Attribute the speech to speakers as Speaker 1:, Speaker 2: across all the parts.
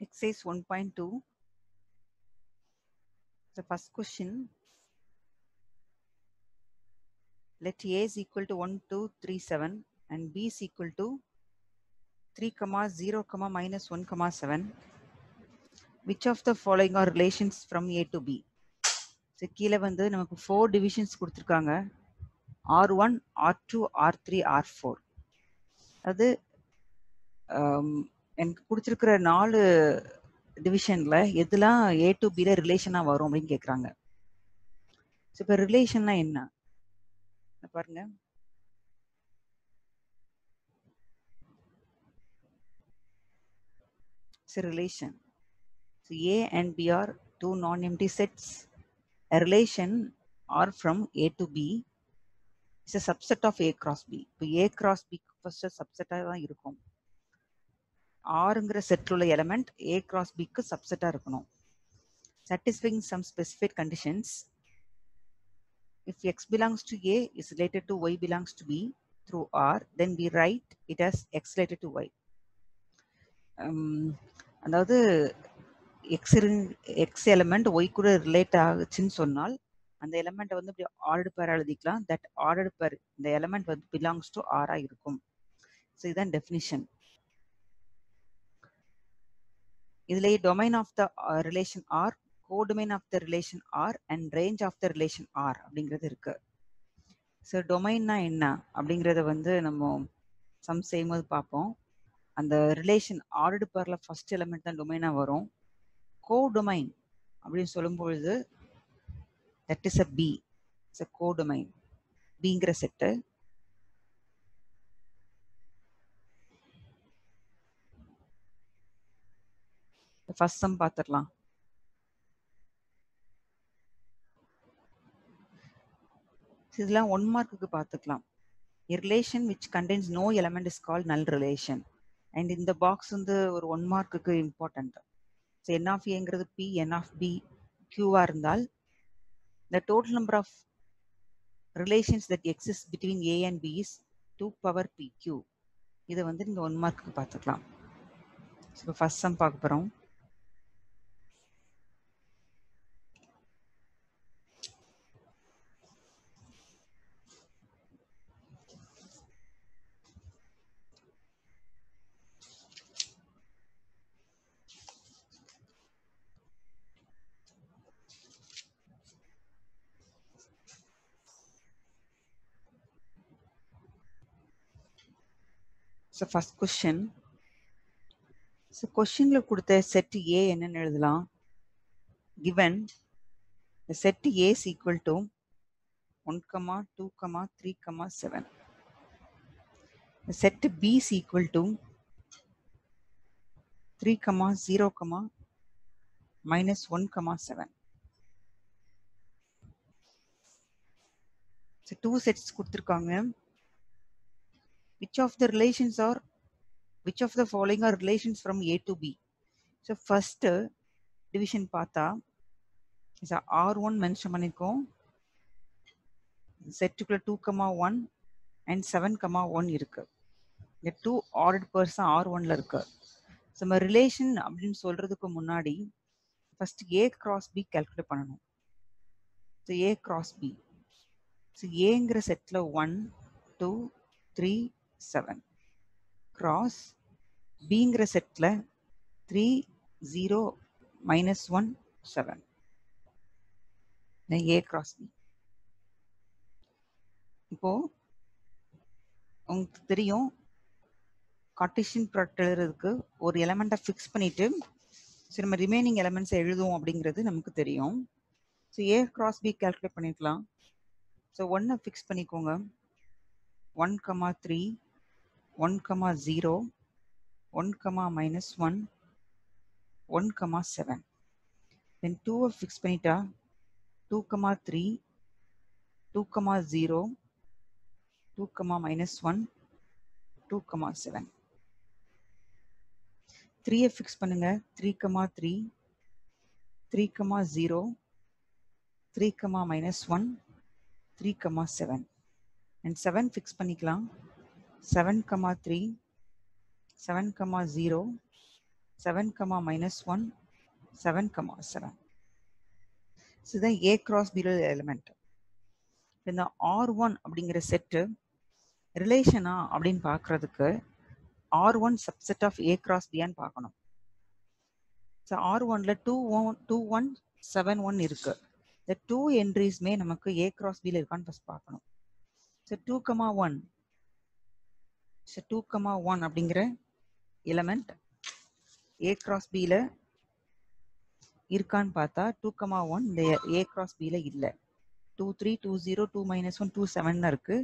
Speaker 1: Exercise 1.2. The first question. Let A is equal to 1, 2, 3, 7 and B is equal to 3, comma 0, comma minus 1, comma 7. Which of the following are relations from A to B? So கீழே வந்து நமக்கு four divisions கொடுத்துருக்காங்க R one R two R three R four அது எனக்கு கொடுத்துருக்கிற நாலு டிவிஷன்ல எதுலாம் A to பில ரிலேஷனா வரும் அப்படின்னு கேக்குறாங்க ஸோ இப்போ ரிலேஷன்னா என்ன பாருங்க So relation. So A and B are two non-empty sets. A relation R from A to B is a subset of A cross B. இப்போ A cross B ஃபர்ஸ்ட் சப்செட்டாக தான் இருக்கும் ஆறுங்கிற செட்டில் உள்ள எலமெண்ட் ஏ கிராஸ் பிக்கு சப்செட்டாக இருக்கணும். Satisfying some specific conditions if x belongs to a is related to y belongs to b through r then we write it as x related to y. Um, அதாவது x x element y கூட relate ஆகுச்சுன்னு சொன்னால் அந்த எலமெண்ட்டை வந்து இப்படி order பேர் எழுதிக்கலாம். That order பேர் இந்த எலமெண்ட் வந்து பிலாங்ஸ் டு ஆராக இருக்கும். ஸோ இதுதான் டெஃபினிஷன் இதுல domain of the relation R codomain of the relation R and range of the relation R அப்படிங்கிறது இருக்கு. ஸோ டொமைன்னா என்ன? அப்படிங்கிறத வந்து நம்ம சம் செய்யும்போது பார்ப்போம். அந்த ரிலேஷன் ஆர்டு பேர்ல ஃபர்ஸ்ட் எலிமெண்ட் தான் டொமைனாக வரும். கோ டொமைன் அப்படின்னு சொல்லும்பொழுது that is a B it's a codomain பிங்கிற செட்டு ஃபர்ஸ்ட் சம் பார்த்துடலாம் இதெல்லாம் ஒன் மார்க்குக்கு பார்த்துக்கலாம் relation relation which contains no element is call null relation and இந்த பாக்ஸ் வந்து ஒரு ஒன் மார்க்குக்கு இம்பார்ட்டன்ட் ஸோ என் ஆஃப் ஏங்கிறது பி என் ஆஃப் பி கியூவா இருந்தால் the total number of relations that exist between A and B is two power p q இதை வந்து இந்த ஒன் மார்க்குக்கு பார்த்துக்கலாம் ஸோ ஃபர்ஸ்ட் சம் பார்க்க போகிறோம் ஸோ ஃபஸ்ட் கொஷின் ஸோ கொஷினில் கொடுத்த செட் ஏ என்னன்னு எழுதலாம் given set A is equal to one comma two comma three comma seven set B is equal to three comma zero comma minus one comma seven two sets கொடுத்துருக்காங்க which of the relations are which of the following are relations from A to B? So first division பார்த்தா R one mention பண்ணிருக்கோம். செட்டுக்குள்ள two comma one and seven comma one இருக்கு. இந்த two order person R ஒன்ல இருக்கு. So நம்ம relation அப்படின்னு சொல்றதுக்கு முன்னாடி first A cross B calculate பண்ணணும். So A cross B so ஏங்கிற settle one two three seven cross பிங்கிற settle three zero minus one seven A cross B இப்போ உங்களுக்கு தெரியும் கார்டீசியன் ப்ராடக்ட் எழுதுறதுக்கு ஒரு எலமெண்ட்டை ஃபிக்ஸ் பண்ணிட்டு சரி நம்ம ரிமைனிங் எலமெண்ட்ஸ் எழுதுவோம் அப்படிங்கிறது நமக்கு தெரியும். So A cross B calculate பண்ணிக்கலாம் ஸோ ஒன்னை ஃபிக்ஸ் பண்ணிக்கோங்க. One comma three one comma zero one comma minus one one comma seven then டூவை ஃபிக்ஸ் பண்ணிட்டா two comma three two comma zero two comma minus one two comma seven த்ரீயை fix பண்ணுங்க. Three comma three three comma zero three comma minus one three comma seven and seven fix பண்ணிக்கலாம். Seven comma three seven comma zero seven comma minus one seven comma seven இதுதான் A cross B element இந்த R one அப்படிங்கிற set ரிலேஷனா அப்படின்னு பார்க்கறதுக்கு R one subset of A cross பியான்னு பார்க்கணும். So R ஒன்ல two one two one seven one இருக்கு. இந்த டூ என்ட்ரிஸ்மே நமக்கு ஏ கிராஸ் பியில் இருக்கான்னு ஃபஸ்ட் பார்க்கணும். So two comma one so two comma one அப்படிங்கிற எலமெண்ட் ஏ கிராஸ் பியில் இருக்கான்னு பார்த்தா டூ கமா ஒன் இந்த ஏ கிராஸ் பியில் இல்லை. Two three two zero two minus one two seven இருக்கு.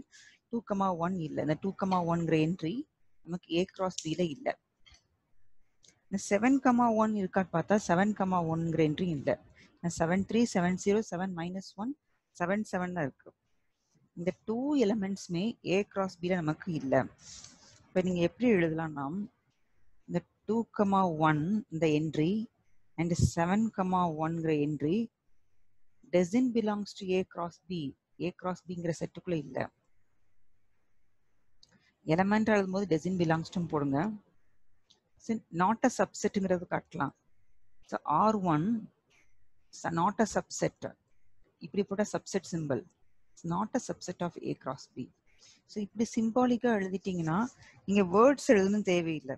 Speaker 1: டூ கமா ஒன் இல்லை. இந்த டூ கமா ஒன்கிற என்ட்ரி நமக்கு ஏ கிராஸ் பியில் இல்லை. இந்த செவன் கமா ஒன் இருக்கான்னு பார்த்தா செவன் கமா ஒன்ங்கிற என்ட்ரி இல்லை. Seven three seven zero seven minus one seven seven இருக்கு. இந்த டூ எலமெண்ட்ஸுமே ஏ கிராஸ் பியில் நமக்கு இல்லை. இப்போ நீங்கள் எப்படி எழுதலாம்னா இந்த டூ கமா ஒன் இந்த entry and seven comma ஒன்ங்கிற entry doesn't belongs to A cross B A cross பிங்கிற செட்டுக்குள்ள இல்லை. எலமெண்ட் எழுதும்போது டசன் பிலாங்ஸ் டு போடுங்க. நாட் அ சப்செட்டுங்கிறது காட்டலாம். So R one not a subset இப்படி போட்ட subset simple not a subset of A cross B so இப்படி சிம்பாலிக்காக எழுதிட்டீங்கன்னா நீங்கள் வேர்ட்ஸ் எழுதணும் தேவையில்லை.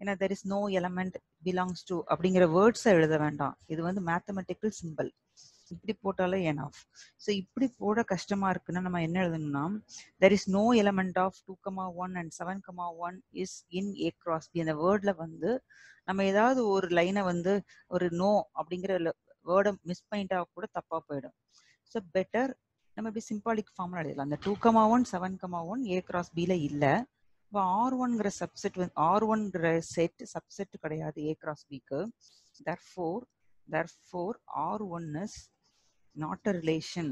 Speaker 1: ஏன்னா there is no element belongs to அப்படிங்கிற வேர்ட்ஸை எழுத வேண்டாம். இது வந்து மேத்தமெட்டிக்கல் சிம்பிள் இப்படி போட்டாலே என் ஆஃப் ஸோ இப்படி போட கஷ்டமா இருக்குன்னா நம்ம என்ன எழுதணும்னா there is no element of two comma one and seven comma one is in A cross B அந்த வேர்டில் வந்து நம்ம ஏதாவது ஒரு லைனை வந்து ஒரு நோ அப்படிங்கிற வேர்டை மிஸ் பண்ணிட்டா கூட தப்பாக போயிடும். ஸோ பெட்டர் நம்ம இப்படி சிம்பாலிக் ஃபார்ம்ல எழுதலாம் அந்த two comma one seven comma one A cross பில இல்லை. இப்போ ஆர் ஒன்ங்கிற சப்செட் வந்து ஆர் ஒன்கிற செட் சப்செட் கிடையாது ஏ கிராஸ் பிக்கு therefore therefore R one is not a relation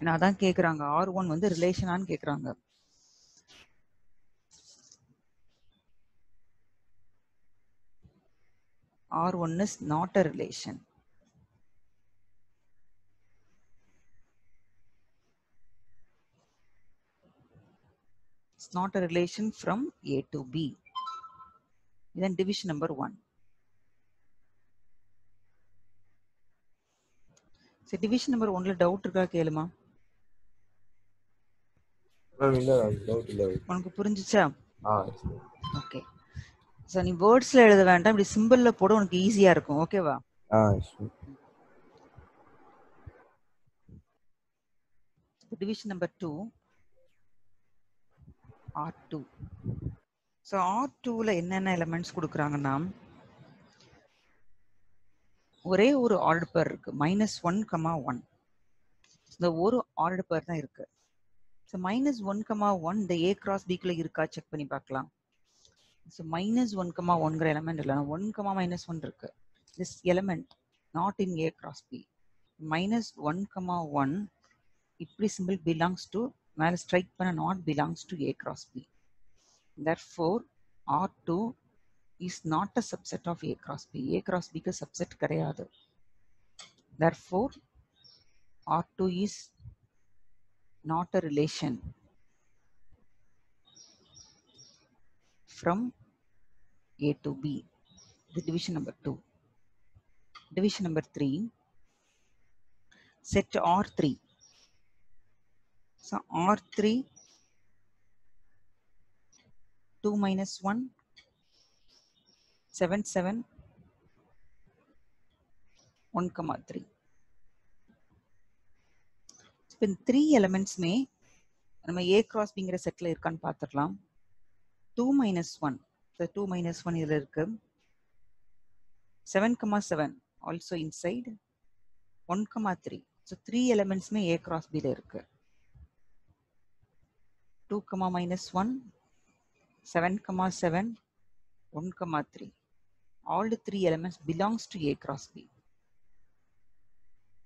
Speaker 1: நான் அதான் கேட்குறாங்க ஆர் ஒன் வந்து ரிலேஷனான்னு கேட்குறாங்க R one is not a relation It's not a relation from A to B. Then division number one. சரி division number ஒன்ல doubt இருக்கா கேளுமா?
Speaker 2: மேம் இல்ல டவுட் இல்ல.
Speaker 1: உனக்கு புரிஞ்சுச்சா? ஓகே ஸோ நீ வேர்ட்ஸ்ல எழுத வேண்டாம். இப்படி சிம்பிள்ல போட உனக்கு ஈஸியா இருக்கும். ஓகேவா
Speaker 2: ஆ
Speaker 1: division number two R two so R டூவில் என்னென்ன எலமெண்ட்ஸ் கொடுக்குறாங்கன்னா ஒரே ஒரு ஆர்டர் பேர் இருக்கு. மைனஸ் ஒன் கமா ஒன் இந்த ஒரு ஆர்டர் பேர் தான் இருக்கு. So minus one comma one இந்த ஏ கிராஸ் பிக்குள்ள இருக்கா? செக் பண்ணி பார்க்கலாம். ஸோ மைனஸ் ஒன் கமா ஒன்கிற எலமெண்ட் இல்லை. ஒன் கமா மைனஸ் ஒன் இருக்கு. This element not in A cross B minus one comma one இப்படி simple belongs to மேலே ஸ்ட்ரைக் பண்ண not belongs to A cross B therefore R2 is not a subset of A cross B. A cross B க்கு subset கிடையாது therefore R2 is not a relation from A to B. The division number 2. Division number 3. Set R3. So R3, 2 minus 1, 7, 7, 1 comma 3. So in three elements may, நம்ம A cross பிங்கிற செட்ல இருக்கான்னு பார்த்துடலாம் two minus one two minus one இதில் இருக்கு. Seven comma seven also inside one comma three so three எலமெண்ட்ஸுமே A cross பியில் இருக்குது 2 comma minus 1, 7 comma 7, 1 comma 3. All the three elements belongs to A cross B.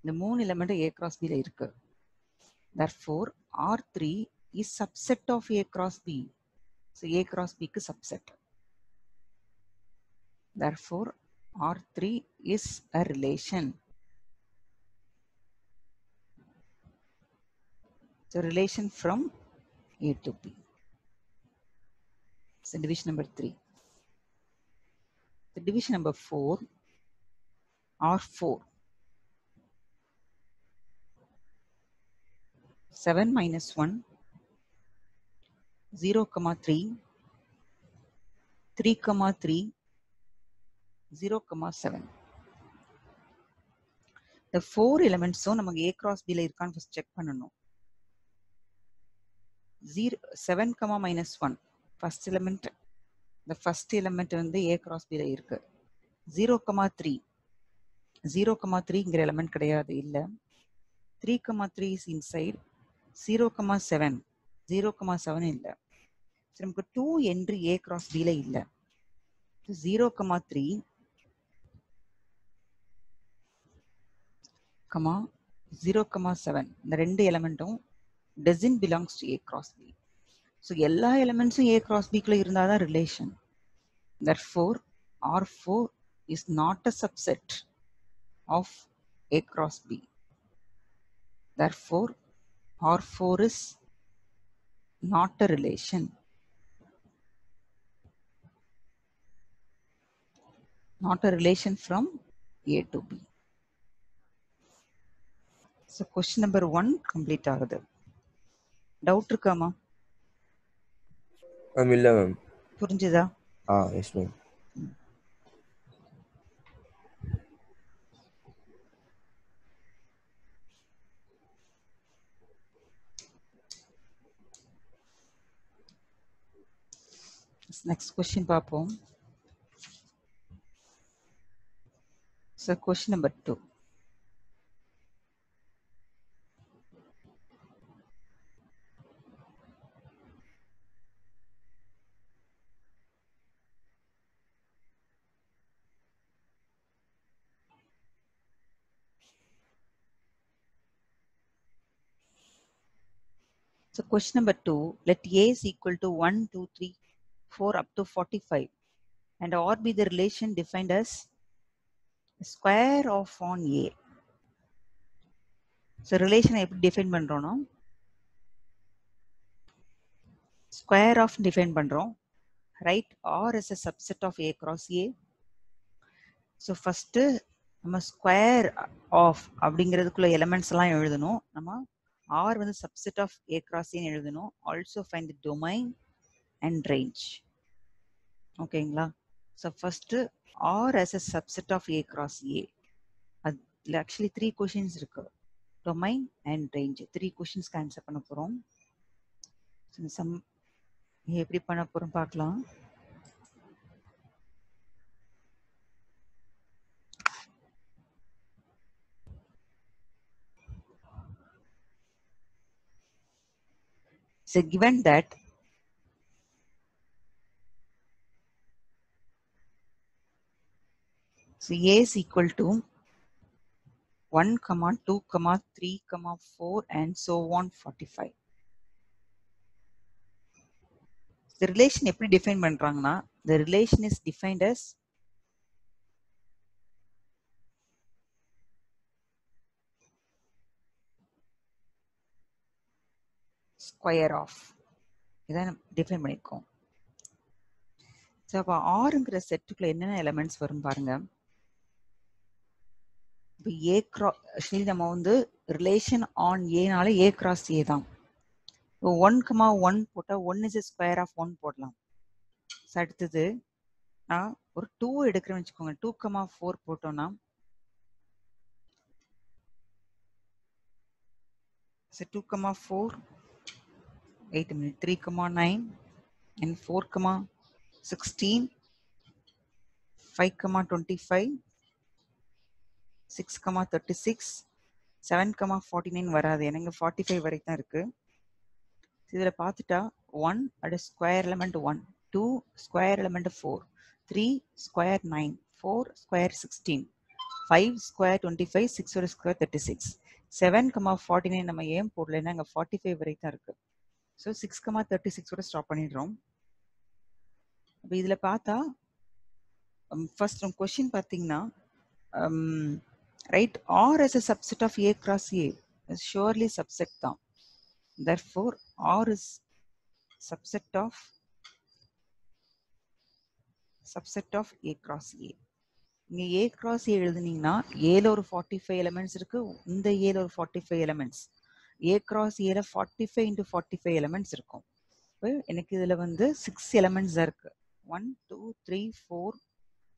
Speaker 1: இந்த மூணு element A cross B ல இருக்கு. Therefore, R3 is subset of A cross B. So, A cross B க்கு subset. Therefore, R3 is a relation. So, relation from a to b So division number three. The division number four, R4 7 minus 1 0 comma 3 3 comma 3 0 comma 7 இந்த four எலிமெண்ட்ஸும் நமக்கு ஏ cross பில இருக்கான்னு first check பண்ணணும் zero seven comma minus one first element இந்த first element வந்து A cross பில இருக்கு. Zero comma three zero comma த்ரீங்கிற element கிடையாது இல்லை. Three comma three is inside zero comma seven zero comma seven இல்லை. சரி நமக்கு டூ என்ட்ரி ஏ கிராஸ் பில இல்லை. Zero comma three comma zero comma seven இந்த ரெண்டு எலமெண்ட்டும் Doesn't belongs to A cross B so எல்லா எலமெண்ட்ஸும் ஏ கிராஸ் பிக்குள்ள இருந்தால் தான் relation that four R four is not a subset of A cross B that four R four is not a relation not a relation from A to B. So question number one complete ஆகுது doubt இருக்காமா
Speaker 2: ma'am இல்லை ma'am
Speaker 1: புரிஞ்சுதா?
Speaker 2: ஆ yes ma'am
Speaker 1: next question பார்ப்போம் so question number two So question number two, let A is equal to 1, 2, 3, 4 up to 45 and R be the relation defined as square of on A. So relation எப்படி define பண்றோம்னா square of define பண்றோம் right R is a subset of A cross A. So first நம்ம square of அப்படிங்கிறதுக்குள்ள elements எல்லாம் எழுதணும் நம்ம R வந்து subset of A cross எழுதணும். Also find the domain and range ஓகேங்களா so first R is a subset of A cross A அதில் actually three questions இருக்கு. டொமைன் அண்ட் ரேஞ்ச் த்ரீ கொஷின்ஸ்க்கு ஆன்சர் பண்ண போகிறோம் சம் எப்படி பண்ண போகிறோம் பார்க்கலாம். So given that so A is equal to 1 comma 2 comma 3 comma 4 and so on 45 the relation எப்படி define பண்றாங்கன்னா the relation is defined as square of இதான் டிஃபைன் பண்ணியிருக்கோம் ஸோ அப்போ ஆறுங்கிற செட்டுக்குள்ள என்னென்ன எலமெண்ட்ஸ் வரும் பாருங்க. இப்போ ஏ கிரா ஆக்சுவலி நம்ம வந்து ரிலேஷன் ஆன் ஏனால ஏ கிராஸ் ஏ தான். இப்போ ஒன் கமா ஒன் போட்டால் one is square of one போடலாம். ஸோ அடுத்தது நான் ஒரு டூ எடுக்கிறேன்னு வச்சுக்கோங்க. டூ கமா ஃபோர் போட்டோம்னா so two comma four eight minute three comma nine and four comma sixteen five comma twenty five six comma thirty six seven comma forty nine வராது. எனக்கு forty five தான் இருக்கு. இதில் பார்த்துட்டா one at square element one two square element four three square nine four square sixteen five square twenty five ஒரு square thirty six seven comma forty nine நம்ம ஏன் போடலைன்னா இங்கே ஃபார்ட்டி ஃபைவ் தான் இருக்கு. ஸோ சிக்ஸ் கமா தேர்ட்டி சிக்ஸோட stop பண்ணிடுறோம். அப்போ இதில் பார்த்தா um, ஃபர்ஸ்ட் கொஷின் பார்த்தீங்கன்னா right R is a subset of A cross A surely subset தான். Therefore R is subset of subset of A cross A இங்க ஏ கிராஸ் ஏ எழுதுனீங்கன்னா ஏல ஒரு ஃபார்ட்டி ஃபைவ் எலமெண்ட்ஸ் இருக்கு. இந்த ஏல ஒரு forty five elements A cross ஏல forty five into forty five elements இருக்கும். இப்போ எனக்கு இதில் வந்து சிக்ஸ் எலமெண்ட்ஸ் தான் இருக்கு. One two three four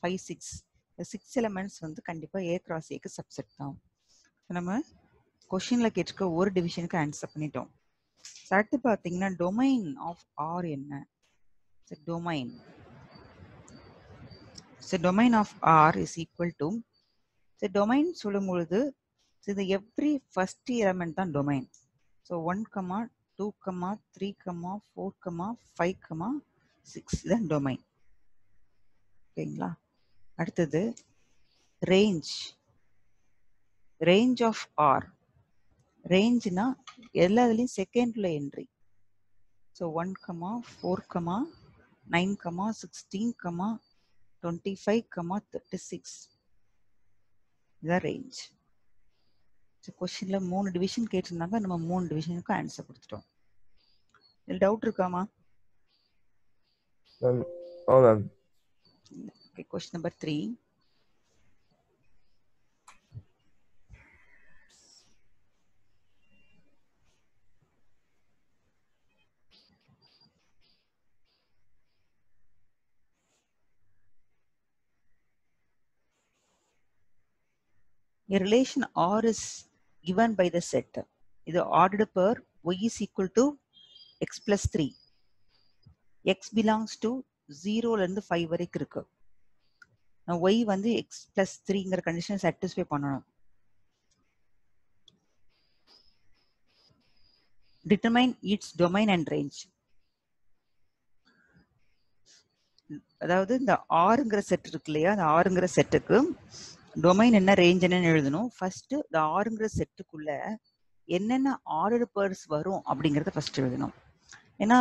Speaker 1: five six இந்த சிக்ஸ் எலமெண்ட்ஸ் வந்து கண்டிப்பாக ஏ கிராஸ் ஏக்கு e சப்செட் தான். நம்ம கொஷினில் கேட்டிருக்க ஒரு டிவிஷனுக்கு ஆன்சர் பண்ணிட்டோம். அடுத்து பார்த்தீங்கன்னா டொமைன் ஆஃப் ஆர் என்ன? Domain So domain of R is equal to so domain சொல்லும் பொழுது ஸோ இது எவ்ரி ஃபஸ்ட் element தான் domain so one comma two comma three comma four comma five comma six தான் domain ஓகேங்களா? அடுத்தது range range of R ரேஞ்ச்னா எல்லாத்துலேயும் செகண்டில் entry so one comma four comma nine comma sixteen comma twenty five comma thirty six இதான் range so கொஷினில் மூணு division கேட்டிருந்தாங்க. நம்ம மூணு டிவிஷனுக்கும் ஆன்சர் கொடுத்துட்டோம். இதில் டவுட் இருக்காமா? Okay question number three A relation R is given by the set. இது ordered per y is equal to x plus 3. x belongs to 0 இருந்து 5 வரைக்கும் இருக்கு நான் y வந்து x plus 3ங்கிற condition satisfy பண்ணணும் determine its domain and range அதாவது இந்த ஆறுங்கிற set இருக்கு இல்லையா அந்த ஆறுங்கிற செட்டுக்கு டொமைன் என்ன ரேஞ்ச் என்னன்னு எழுதணும். ஃபர்ஸ்ட் இந்த ஆறுங்கிற செட்டுக்குள்ள என்னென்ன ஆர்டர் பேர்ஸ் வரும் அப்படிங்கறத ஃபர்ஸ்ட் எழுதணும். ஏன்னா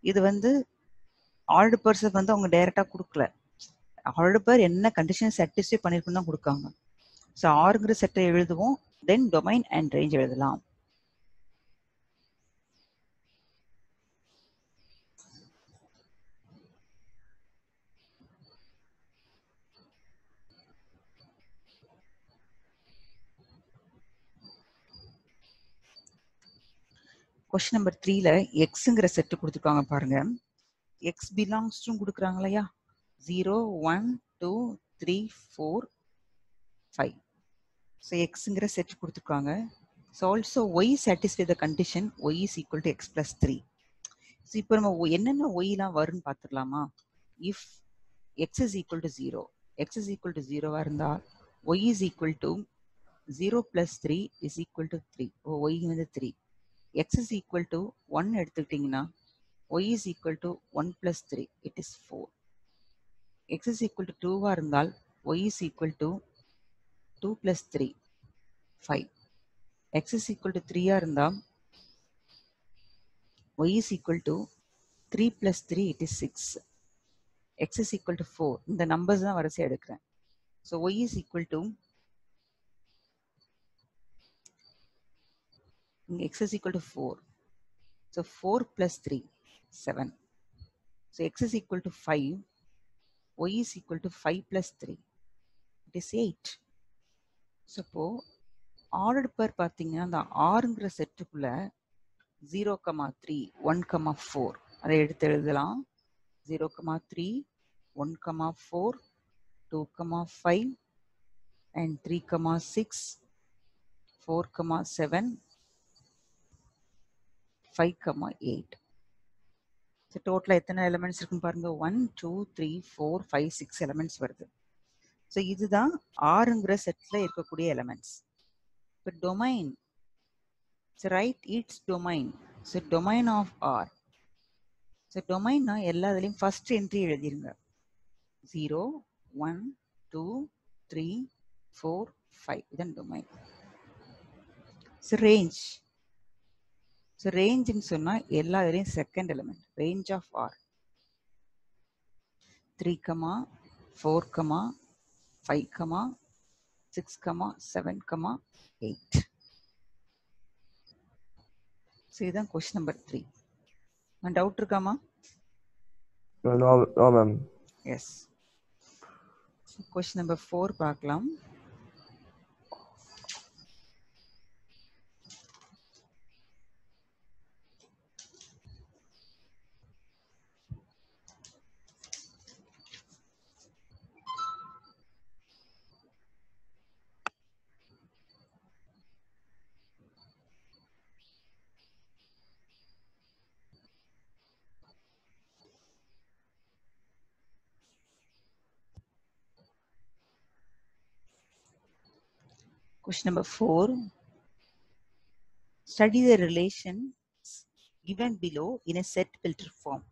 Speaker 1: இது வந்து ஆர்டர் பேர்ஸ் வந்து அவங்க டைரக்டா கொடுக்கல. ஆர்டர் பேர் என்ன கண்டிஷன் சாட்டிஸ்ஃபை பண்ணிருக்குன்னு தான் கொடுக்காங்க. ஸோ ஆறுங்கிற செட்டை எழுதுவோம் தென் டொமைன் அண்ட் ரேஞ்ச் எழுதலாம். கொஸ்டின் நம்பர் த்ரீல எக்ஸுங்கிற செட்டு கொடுத்துருக்காங்க பாருங்க. எக்ஸ் பிலாங்ஸ்டும் கொடுக்குறாங்க இல்லையா zero one two three four five so எக்ஸுங்கிற set கொடுத்துருக்காங்க. So also Y satisfy the condition Y is equal to X plus three so இப்போ நம்ம ஒ- என்னென்ன ஒய்லாம் வரும்னு பார்த்துக்கலாமா if X is equal to zero X is equal to ஜீரோவாக இருந்தால் Y is equal to zero plus three is equal to three Y வந்து three x is equal to 1 எடுத்துக்கிட்டிங்கன்னா y is equal to 1 plus 3 it is 4 x is equal to 2 ஆ இருந்தால் y is equal to 2 plus 3 5 x is equal to 3 ஆ இருந்தால் y is equal to 3 plus 3 it is 6 x is equal to 4 இந்த numbers தான் வரிசை எடுக்கிறேன் so y is equal to x is equal to 4 So 4 plus 3, 7. So x is equal to 5. Y is equal to 5 plus 3. It is 8. So இப்போ order pair பார்த்தீங்கன்னா அந்த ஆறுங்கிற செட்டுக்குள்ள zero comma three one comma four அதை எடுத்து எழுதலாம் zero comma three one comma four two comma five and three comma six four comma seven five comma eight so டோட்டலாக எத்தனை elements இருக்குன்னு பாருங்கள் one two three four five six elements வருது. So இதுதான் ஆறுங்கிற செட்டில் இருக்கக்கூடிய எலமெண்ட்ஸ் இப்போ domain so right it's domain so domain of R so டொமைன்னா எல்லா இதுலேயும் first entry எழுதிருங்க. Zero one two three four five இதான் டொமைன் ஸோ ரேஞ்ச் ஸோ ரேஞ்சுன்னு சொன்னால் எல்லா இதுலேயும் second element range of R three comma four comma five comma six comma seven comma eight so இதுதான் question number three doubt இருக்காமா. Yes question number four பார்க்கலாம். Question number four. Study the relations given below in a set filter form.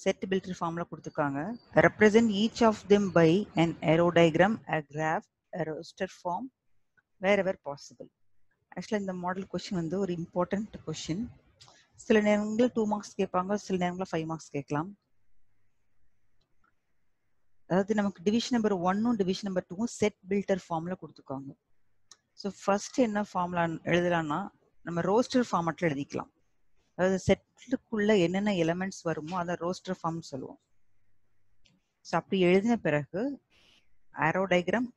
Speaker 1: Set filter formula கொடுத்துருக்காங்க. Represent each of them by an arrow diagram, a graph, a roster form, wherever possible. ஆக்சுவலாக இந்த model question வந்து ஒரு important question சில நேரங்களில் two marks கேட்பாங்க சில நேரங்களில் ஃபைவ் மார்க்ஸ் கேட்கலாம் அதாவது நமக்கு டிவிஷன் நம்பர் ஒன்னும் டிவிஷன் நம்பர் டூவும் செட் பில்டர் ஃபார்ம்ல கொடுத்துருக்காங்க ஸோ ஃபர்ஸ்ட் என்ன ஃபார்ம்ல எழுதலாம்னா நம்ம ரோஸ்டர் ஃபார்மட்ல எழுதிக்கலாம். அதாவது செட்டுக்குள்ள என்னென்ன எலமெண்ட்ஸ் வருமோ அதை ரோஸ்டர் ஃபார்ம் சொல்லுவோம். ஸோ அப்படி எழுதின பிறகு arrow diagram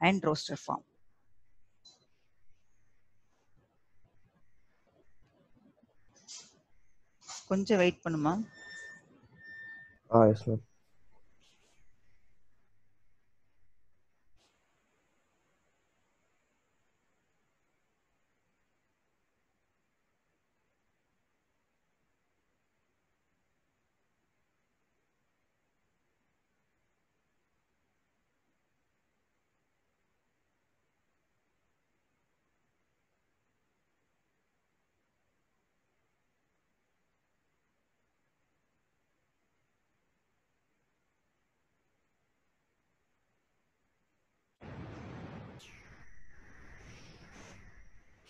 Speaker 1: and roster form கொஞ்சம் வெயிட் பண்ணுமா?
Speaker 2: ஆ yes ma'am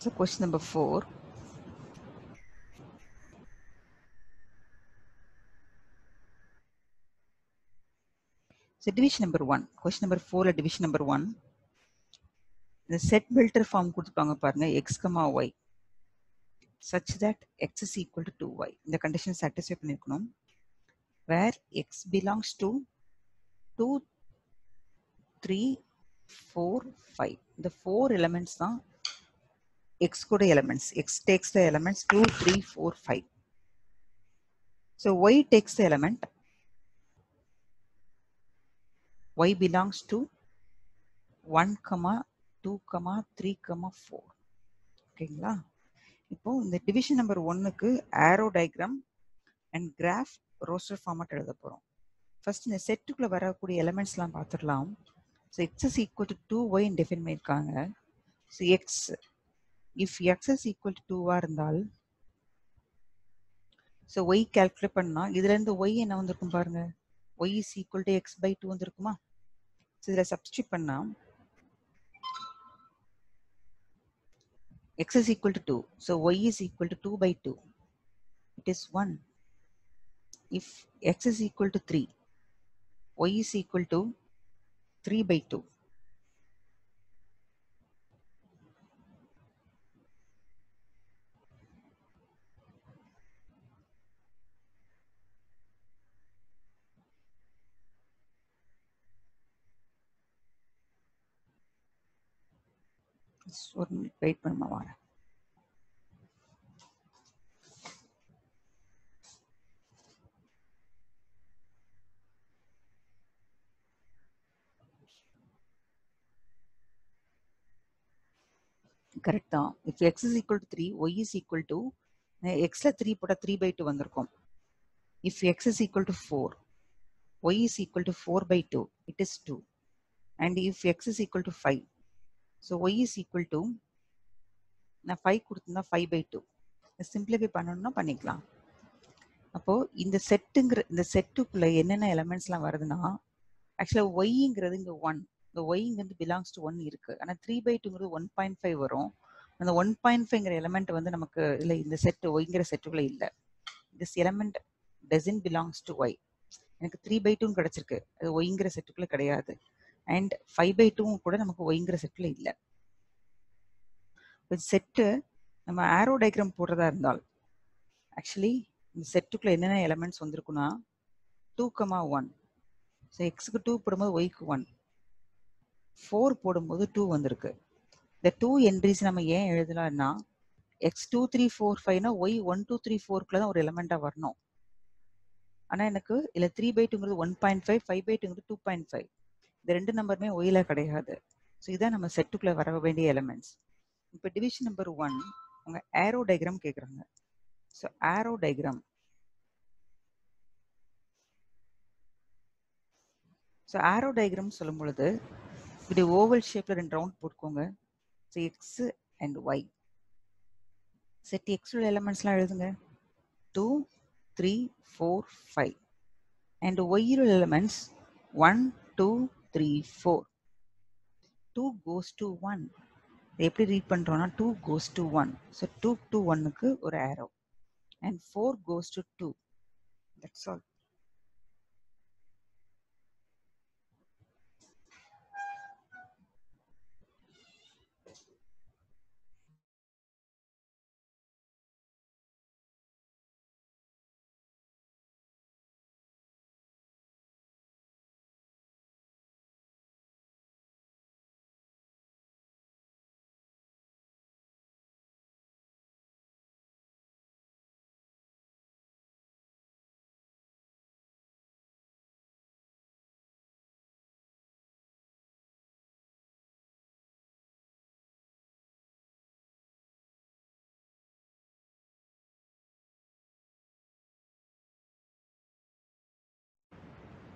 Speaker 1: So question number four. So division number one. Question number four division number one. The set builder form கொடுத்துருப்பாங்க பாருங்க x, y such that x is equal to 2y. இந்த condition satisfy பண்ணிருக்கணும். Where x belongs to 2, 3, 4, 5. இந்த four elements தான் x கூட elements. x takes the elements 2, 3, 4, 5. So y takes the element. y belongs to 1, comma 2, comma 3, comma 4. ஓகேங்களா இப்போ இந்த division number ஒன்னுக்கு arrow diagram and graph roster format எழுத போகிறோம் first இந்த செட்டுக்குள்ளே வரக்கூடிய எலமெண்ட்ஸ்லாம் பார்த்துடலாம் so X is equal to two ஒய்ன்னு define பண்ணியிருக்காங்க so X if X is equal to டூவாக இருந்தால் ஸோ ஒய் கேல்குலேட் பண்ணால் இதுலேருந்து ஒய் என்ன வந்திருக்கும் பாருங்க Y is equal to X by two வந்திருக்குமா ஸோ இதில் சப்ஸ்டியூட் பண்ணால் x is equal to 2. So y is equal to 2 by 2. It is 1. If x is equal to 3, y is equal to 3 by 2. ஒரு minute wait பண்ணுமா வரேன் correct தான். If X is equal to three Y is equal to எக்ஸ்ல three போட்டால் three by two வந்திருக்கும். If X is equal to four Y is equal to four by two it is two and if X is equal to five so Y is equal to நான் five கொடுத்துருந்தா five by two simplify பண்ணணும்னா பண்ணிக்கலாம். அப்போது இந்த செட்டுங்கிற இந்த செட்டுக்குள்ளே என்னென்ன எலமெண்ட்ஸ்லாம் வருதுன்னா ஆக்சுவலாக ஒய்ங்கிறது இங்கே ஒன் இந்த ஒய்ங்கிறது பிலாங்ஸ் டு ஒன் இருக்குது ஆனால் த்ரீ பை டூங்கிறது ஒன் பாயிண்ட் ஃபைவ் வரும். அந்த ஒன் பாயிண்ட் ஃபைவ்ங்கிற எலமெண்ட் வந்து நமக்கு இல்லை இந்த செட்டு ஒய்ங்கிற செட்டுக்குள்ளே இல்லை. This element doesn't belongs to Y எனக்கு த்ரீ பை டூன்னு கிடச்சிருக்கு. அது ஒய்ங்கிற செட்டுக்குள்ளே கிடையாது. அண்ட் ஃபைவ் பை டூவும் கூட நமக்கு ஒய்ங்கிற செட்டில் இல்லை. செட்டு நம்ம ஆரோ டயக்ராம் போடுறதா இருந்தால் ஆக்சுவலி இந்த செட்டுக்குள்ள என்னென்ன எலமெண்ட்ஸ் வந்திருக்குன்னா டூ கமா ஒன் ஸோ எக்ஸுக்கு டூ போடும்போது ஒய்க்கு ஒன் ஃபோர் போடும்போது டூ வந்திருக்கு. இந்த டூ என்ட்ரிஸ் நம்ம ஏன் எழுதலாம்னா எக்ஸ் டூ த்ரீ ஃபோர் ஃபைவ்னா ஒய் ஒன் டூ த்ரீ ஃபோர்க்குள்ள தான் ஒரு எலமெண்ட்டாக வரணும். ஆனால் எனக்கு இல்லை three by டூங்கிறது one point five five by டூங்கிறது two point five இந்த ரெண்டு நம்பருமே ஒயில கிடையாது. ஸோ இதான் நம்ம செட்டுக்குள்ளே வர வேண்டிய எலமெண்ட்ஸ் இப்போ டிவிஷன் நம்பர் ஒன் உங்க ஏரோ டயக்ராம் கேட்குறாங்க so arrow diagram so arrow diagram சொல்லும் பொழுது இப்படி ஓவல் ஷேப்ல ரெண்டு ரவுண்ட் போட்டுக்கோங்க. So X and Y set X உள்ள எலமெண்ட்ஸ்லாம் எழுதுங்க. Two three four five and Y உள்ள elements one two three four two goes to one எப்படி ரீட் பண்ணுறோம்னா two goes to one so two to ஒன்னுக்கு ஒரு arrow and four goes to two that's all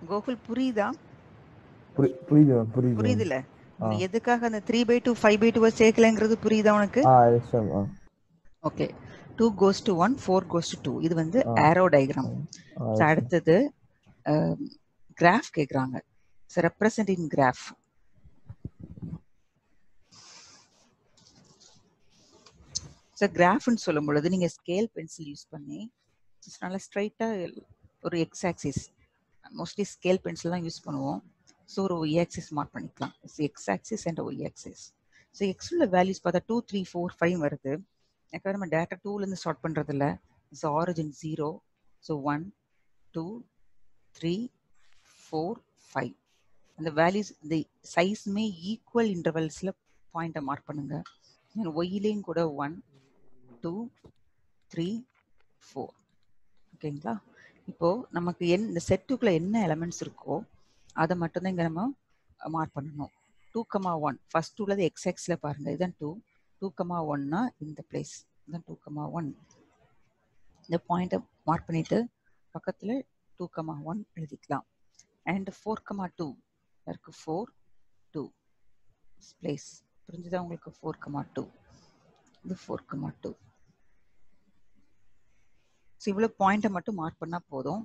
Speaker 1: Gokul புரியுதா?
Speaker 2: புரி புரியுது புரியுது.
Speaker 1: புரியுதுல்ல
Speaker 2: ஆ.
Speaker 1: எதுக்காக அந்த three by two five by டூவை சேர்க்கலங்கிறது புரியுதா உனக்கு? Okay two goes to one four goes to two இது வந்து.
Speaker 2: Arrow diagram.
Speaker 1: அடுத்தது கிராஃப் கேக்குறாங்க. So represent in graph so கிராஃப்னு சொல்லும் பொழுது நீங்கள் ஸ்கேல் பென்சில் யூஸ் பண்ணி நல்லா ஸ்ட்ரைட்டாக ஒரு X axis mostly scale pencil தான் யூஸ் பண்ணுவோம். ஸோ ஒரு ஒய் ஆக்சிஸ் மார்க் பண்ணிக்கலாம் X axis and Y axis so எக்ஸுள்ள values பார்த்தா டூ த்ரீ ஃபோர் ஃபைவ் வருது. எனக்கு நம்ம டேரக்டாக டூலேருந்து ஸ்டார்ட் பண்ணுறது இல்லை so origin zero so one two three four five அந்த வேல்யூஸ் இந்த சைஸுமே ஈக்குவல் இன்டர்வல்ஸில் பாயிண்ட்டை மார்க் பண்ணுங்க. ஒய்யிலையும் கூட ஒன் டூ த்ரீ ஃபோர் ஓகேங்களா இப்போ நமக்கு என் இந்த செட்டுக்குள்ள என்ன எலமெண்ட்ஸ் இருக்கோ அதை மட்டும்தான் இங்கே நம்ம மார்க் பண்ணணும். டூ கமா ஒன் ஃபர்ஸ்ட் உள்ளது எக்ஸ் எக்ஸில் பாருங்க. இதுதான் டூ டூ கமா ஒன்னா இந்த பிளேஸ் இதுதான் டூ கமா ஒன் இந்த பாயிண்ட்டை மார்க் பண்ணிட்டு பக்கத்தில் டூ கமா ஒன் எழுதிக்கலாம். அண்ட் ஃபோர் கமா டூ இருக்கு ஃபோர் டூ பிளேஸ் புரிஞ்சுதான் உங்களுக்கு? ஃபோர் கமா டூ இது ஃபோர் கமா டூ ஸோ இவ்வளோ பாயிண்ட்டை மட்டும் மார்க் பண்ணால் போதும்.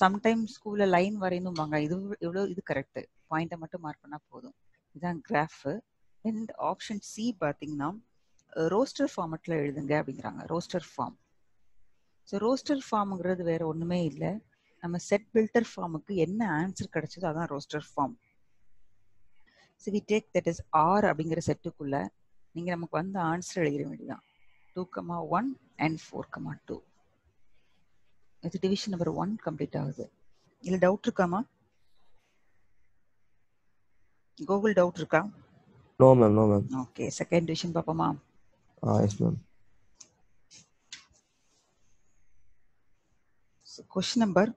Speaker 1: சம்டைம் ஸ்கூலில் லைன் வரையணும்பாங்க. இது இவ்வளோ இது கரெக்டு பாயிண்ட்டை மட்டும் மார்க் பண்ணால் போதும். இதுதான் கிராஃபு அண்ட் ஆப்ஷன் சி பார்த்தீங்கன்னா ரோஸ்டர் ஃபார்மெட்டில் எழுதுங்க அப்படிங்கிறாங்க. ரோஸ்டர் ஃபார்ம் ஸோ ரோஸ்டர் ஃபார்முங்கிறது வேற ஒன்றுமே இல்லை. நம்ம செட் பில்டர் ஃபார்முக்கு என்ன ஆன்சர் கிடைச்சதோ அதான் roster form so we take that is R அப்படிங்கிற செட்டுக்குள்ள நீங்கள் நமக்கு வந்து ஆன்சர் எழுதிட வேண்டியதான் two comma one and four comma two இது டிவிஷன் நம்பர் ஒன் கம்ப்ளீட் ஆகுது? இல்லை டவுட் இருக்காமா? கூகுள் டவுட் இருக்கா?
Speaker 2: No ma'am no ma'am
Speaker 1: okay second division பார்ப்போமா?
Speaker 2: ஆ yes ma'am
Speaker 1: question number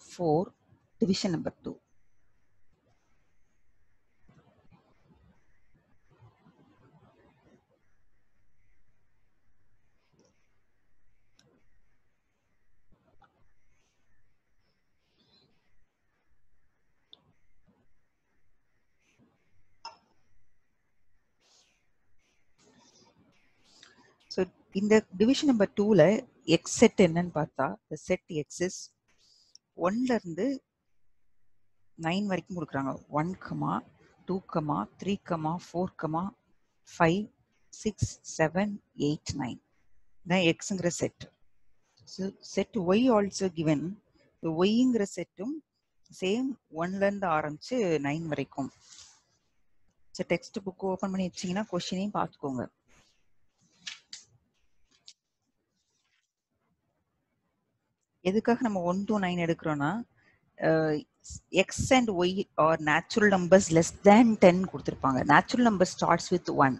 Speaker 1: four division number two so இந்த division number டூவில் X set என்னன்னு பார்த்தா இந்த செட் எக்ஸஸ் ஒன்லேருந்து நைன் வரைக்கும் கொடுக்குறாங்க. One comma two comma three comma four comma five six seven eight nine தான் எக்ஸுங்கிற set so set Y also given ஒய்ங்கிற செட்டும் சேம் ஒன்லேருந்து ஆரம்பித்து நைன் வரைக்கும். ஸோ டெக்ஸ்ட் புக் ஓப்பன் பண்ணி வச்சிங்கன்னா கொஷினையும் பார்த்துக்கோங்க. எதுக்காக நம்ம one two nine எடுக்கிறோன்னா X and y are natural numbers less than ten கொடுத்துருப்பாங்க. Natural number starts with one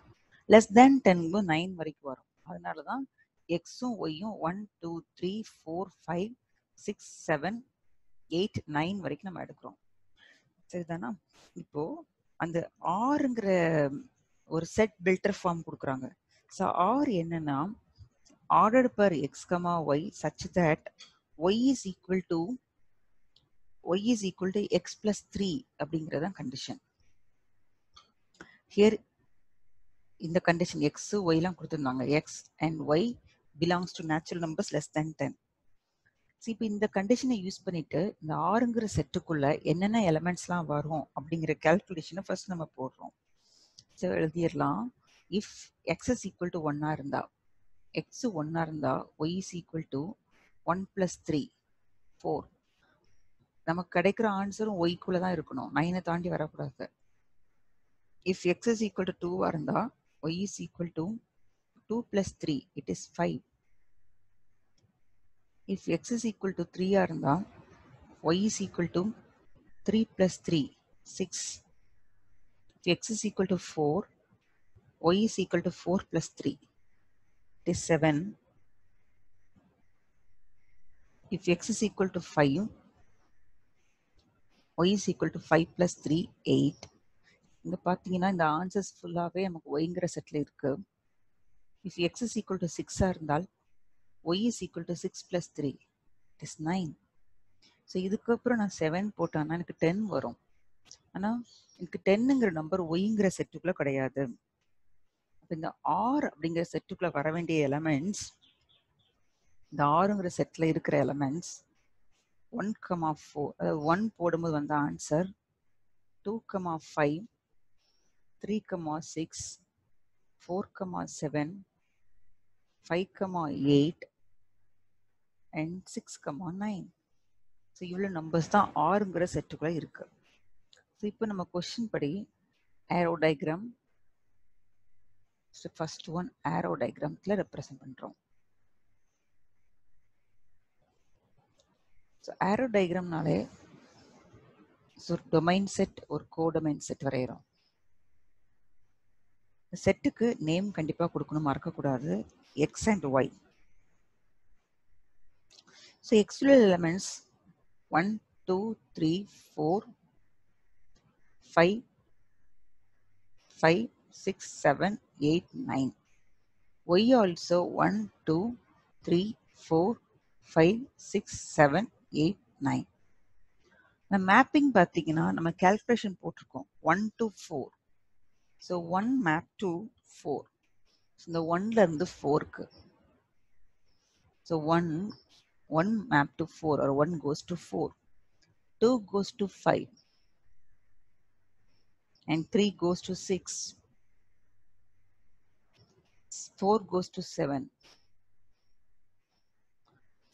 Speaker 1: less than ten nine வரைக்கும் வரும். அதனால தான் எக்ஸும் ஒய்யும் one two three four five six seven eight nine வரைக்கும் நம்ம எடுக்கிறோம். சரிதானா? இப்போ அந்த ஆறுங்கிற ஒரு செட் பில்டர் ஃபார்ம் கொடுக்குறாங்க. ஸோ ஆர் என்னன்னா order pair x comma y such that y is equal to Y is equal to X plus three அப்படிங்கிறதான் கண்டிஷன் ஹியர் இந்த கண்டிஷன் எக்ஸ் ஒய்லாம் கொடுத்துருந்தாங்க. X and Y belongs to natural numbers less than ten இப்போ இந்த கண்டிஷனை use பண்ணிட்டு இந்த ஆறுங்கிற செட்டுக்குள்ள என்னென்ன எலமெண்ட்ஸ்லாம் வரும் அப்படிங்கிற கேல்குலேஷனை ஃபர்ஸ்ட் நம்ம போடுறோம். ஸோ எழுதிடலாம். If X is equal to ஒன்னா இருந்தா எக்ஸ் ஒன்னா இருந்தா y is equal to one plus three four நமக்கு கிடைக்கிற ஆன்சரும் ஒய்க்குள்ள தான் இருக்கணும். நைனை தாண்டி வரக்கூடாது. If X is equal to டூவாக இருந்தால் Y is equal to two plus three it is five if X is equal to த்ரீயாக இருந்தால் Y is equal to three plus three six if X is equal to four Y is equal to four plus three it is seven If x is equal to 5, y is equal to 5 plus 3, 8. இங்க பார்த்தீங்கன்னா இந்த answers ஃபுல்லாகவே நமக்கு ஒய்ங்கிற செட்டில் இருக்கு. If X is equal to சிக்ஸாக இருந்தால் Y is equal to six plus three it is nine so இதுக்கப்புறம் நான் செவன் போட்டேன்னா எனக்கு டென் வரும். ஆனால் எனக்கு டென்னுங்கிற நம்பர் ஒய்ங்கிற செட்டுக்குள்ளே கிடையாது. அப்போ இந்த ஆர் அப்படிங்கிற செட்டுக்குள்ளே வர வேண்டிய எலமெண்ட்ஸ் இந்த ஆறுங்கிற செட்டில் இருக்கிற எலமெண்ட்ஸ் ஒன் கமா ஃபோர் அதாவது ஒன் போடும்போது வந்த answer two comma five three comma six four comma seven five comma eight and six comma nine so இவ்வளோ நம்பர்ஸ் தான் ஆறுங்கிற செட்டுக்குள்ள இருக்கு. ஸோ இப்போ நம்ம கொஸ்டின் படி arrow diagram first one arrow டயக்ராம்ல represent பண்ணுறோம் ஸோ ஆரோ டயக்ராம்னாலே ஒரு டொமைன் செட் ஒரு கோடொமைன் செட் வரைகிறோம் செட்டுக்கு நேம் கண்டிப்பாக கொடுக்கணும் மறக்கக்கூடாது. X and Y so எக்ஸுவல் elements one two three four five five six seven eight nine Y also one two three four five six seven eight nine இந்த mapping பார்த்தீங்கன்னா நம்ம calculation போட்டிருக்கோம். One to four so one map to four இந்த ஒன்ல இருந்து ஃபோருக்கு so one one map to four or one goes to four two goes to five and 3 goes to 6. 4 goes to 7.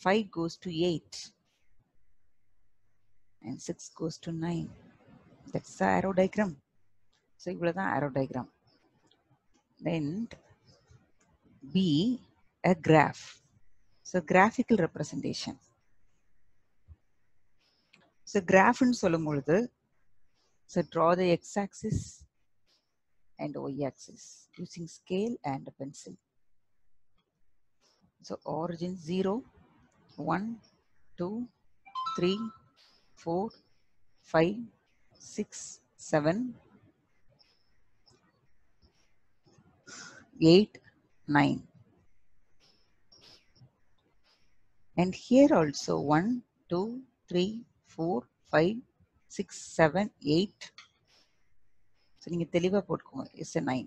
Speaker 1: 5 goes to 8. And 6 goes to 9. That's the arrow diagram. So, இவ்வளோ தான் arrow diagram. Then, B, a graph. So, graphical representation. So, graph சொல்லும் பொழுது So draw the x-axis and y-axis using scale and a pencil. So origin 0, 1, 2, 3, four five six seven eight nine and here also one two three four five six seven eight so நீங்க தெளிவா போட்டுக்கோங்க. Is a nine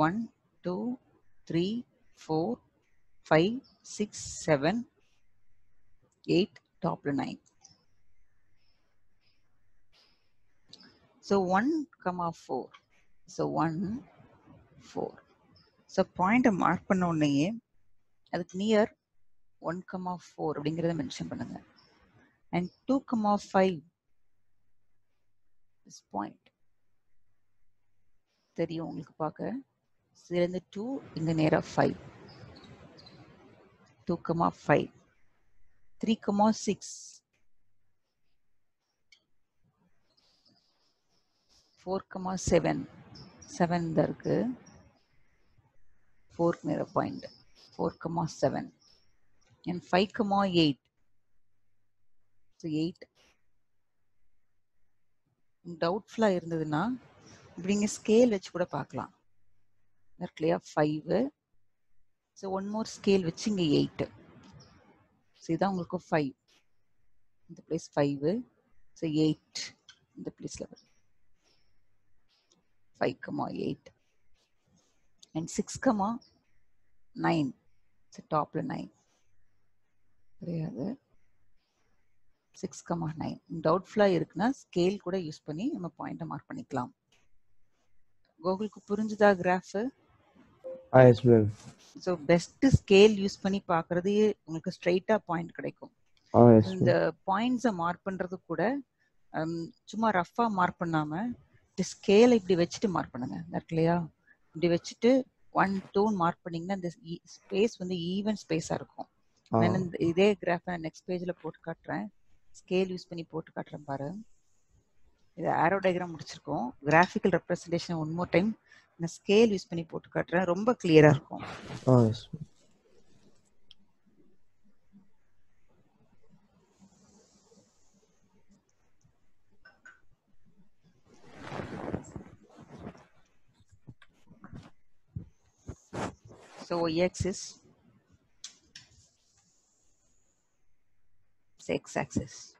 Speaker 1: one two three four five six seven eight toplanine. So 1 comma 4. So 1, 4. So பாயிண்ட்டை mark பண்ண உடனேயே அதுக்கு near one comma four அப்படிங்கிறத mention பண்ணுங்க and two comma five is point தெரியும் உங்களுக்கு பார்க்க இதுலேருந்து டூ இங்கே நேராக five two comma five 3 comma 6 4 comma 7 7 இந்த இருக்கு. 4 நிற point 4 comma 7 and 5 comma 8 so 8 டவுட்ஃபுல்லா இருந்ததுன்னா இப்படிங்க ஸ்கேல் வச்சு கூட பார்க்கலாம். இருக்கு இல்லையா five so one more scale வச்சு இங்கே எயிட்டு ஸோ இதான் உங்களுக்கு ஃபைவ் இந்த பிளேஸ் ஃபைவு ஸோ எயிட் இந்த பிளேஸில் வரும். Five comma eight and six comma nine so டாப்பில் நைன் கிடையாது. சிக்ஸ் கமா நைன் டவுட்ஃபுல்லாக இருக்குன்னா ஸ்கேல் கூட யூஸ் பண்ணி நம்ம பாயிண்ட்டை மார்க் பண்ணிக்கலாம். கோகுலுக்கு புரிஞ்சுதா கிராஃபு
Speaker 2: ஆ yes ma'am
Speaker 1: so best scale use பண்ணி பார்க்கறது உங்களுக்கு ஸ்ட்ரைட்டாக பாயிண்ட் கிடைக்கும். இந்த பாயிண்ட்ஸை மார்க் பண்ணுறது கூட ஹம், சும்மா ரஃபாக மார்க் பண்ணாமல் ஸ்கேலை இப்படி வச்சுட்டு மார்க் பண்ணுங்க. இல்லையா இப்படி வச்சுட்டு ஒன் டூன்னு மார்க் பண்ணீங்கன்னா இந்த ஸ்பேஸ் வந்து ஈவன் ஸ்பேஸாக இருக்கும். நான் இந்த இதே கிராஃபை நான் நெக்ஸ்ட் பேஜில் போட்டு காட்டுறேன். ஸ்கேல் யூஸ் பண்ணி போட்டு காட்டுறேன் பாரு. இது ஆரோ டயக்ராம் முடிச்சிருக்கோம். Graphical representation one more time நான் ஸ்கேல் யூஸ் பண்ணி போட்டு காட்டுறேன். ரொம்ப கிளியராக இருக்கும்.
Speaker 2: ஆ yes ma'am
Speaker 1: So y-axis is x-axis. இந்த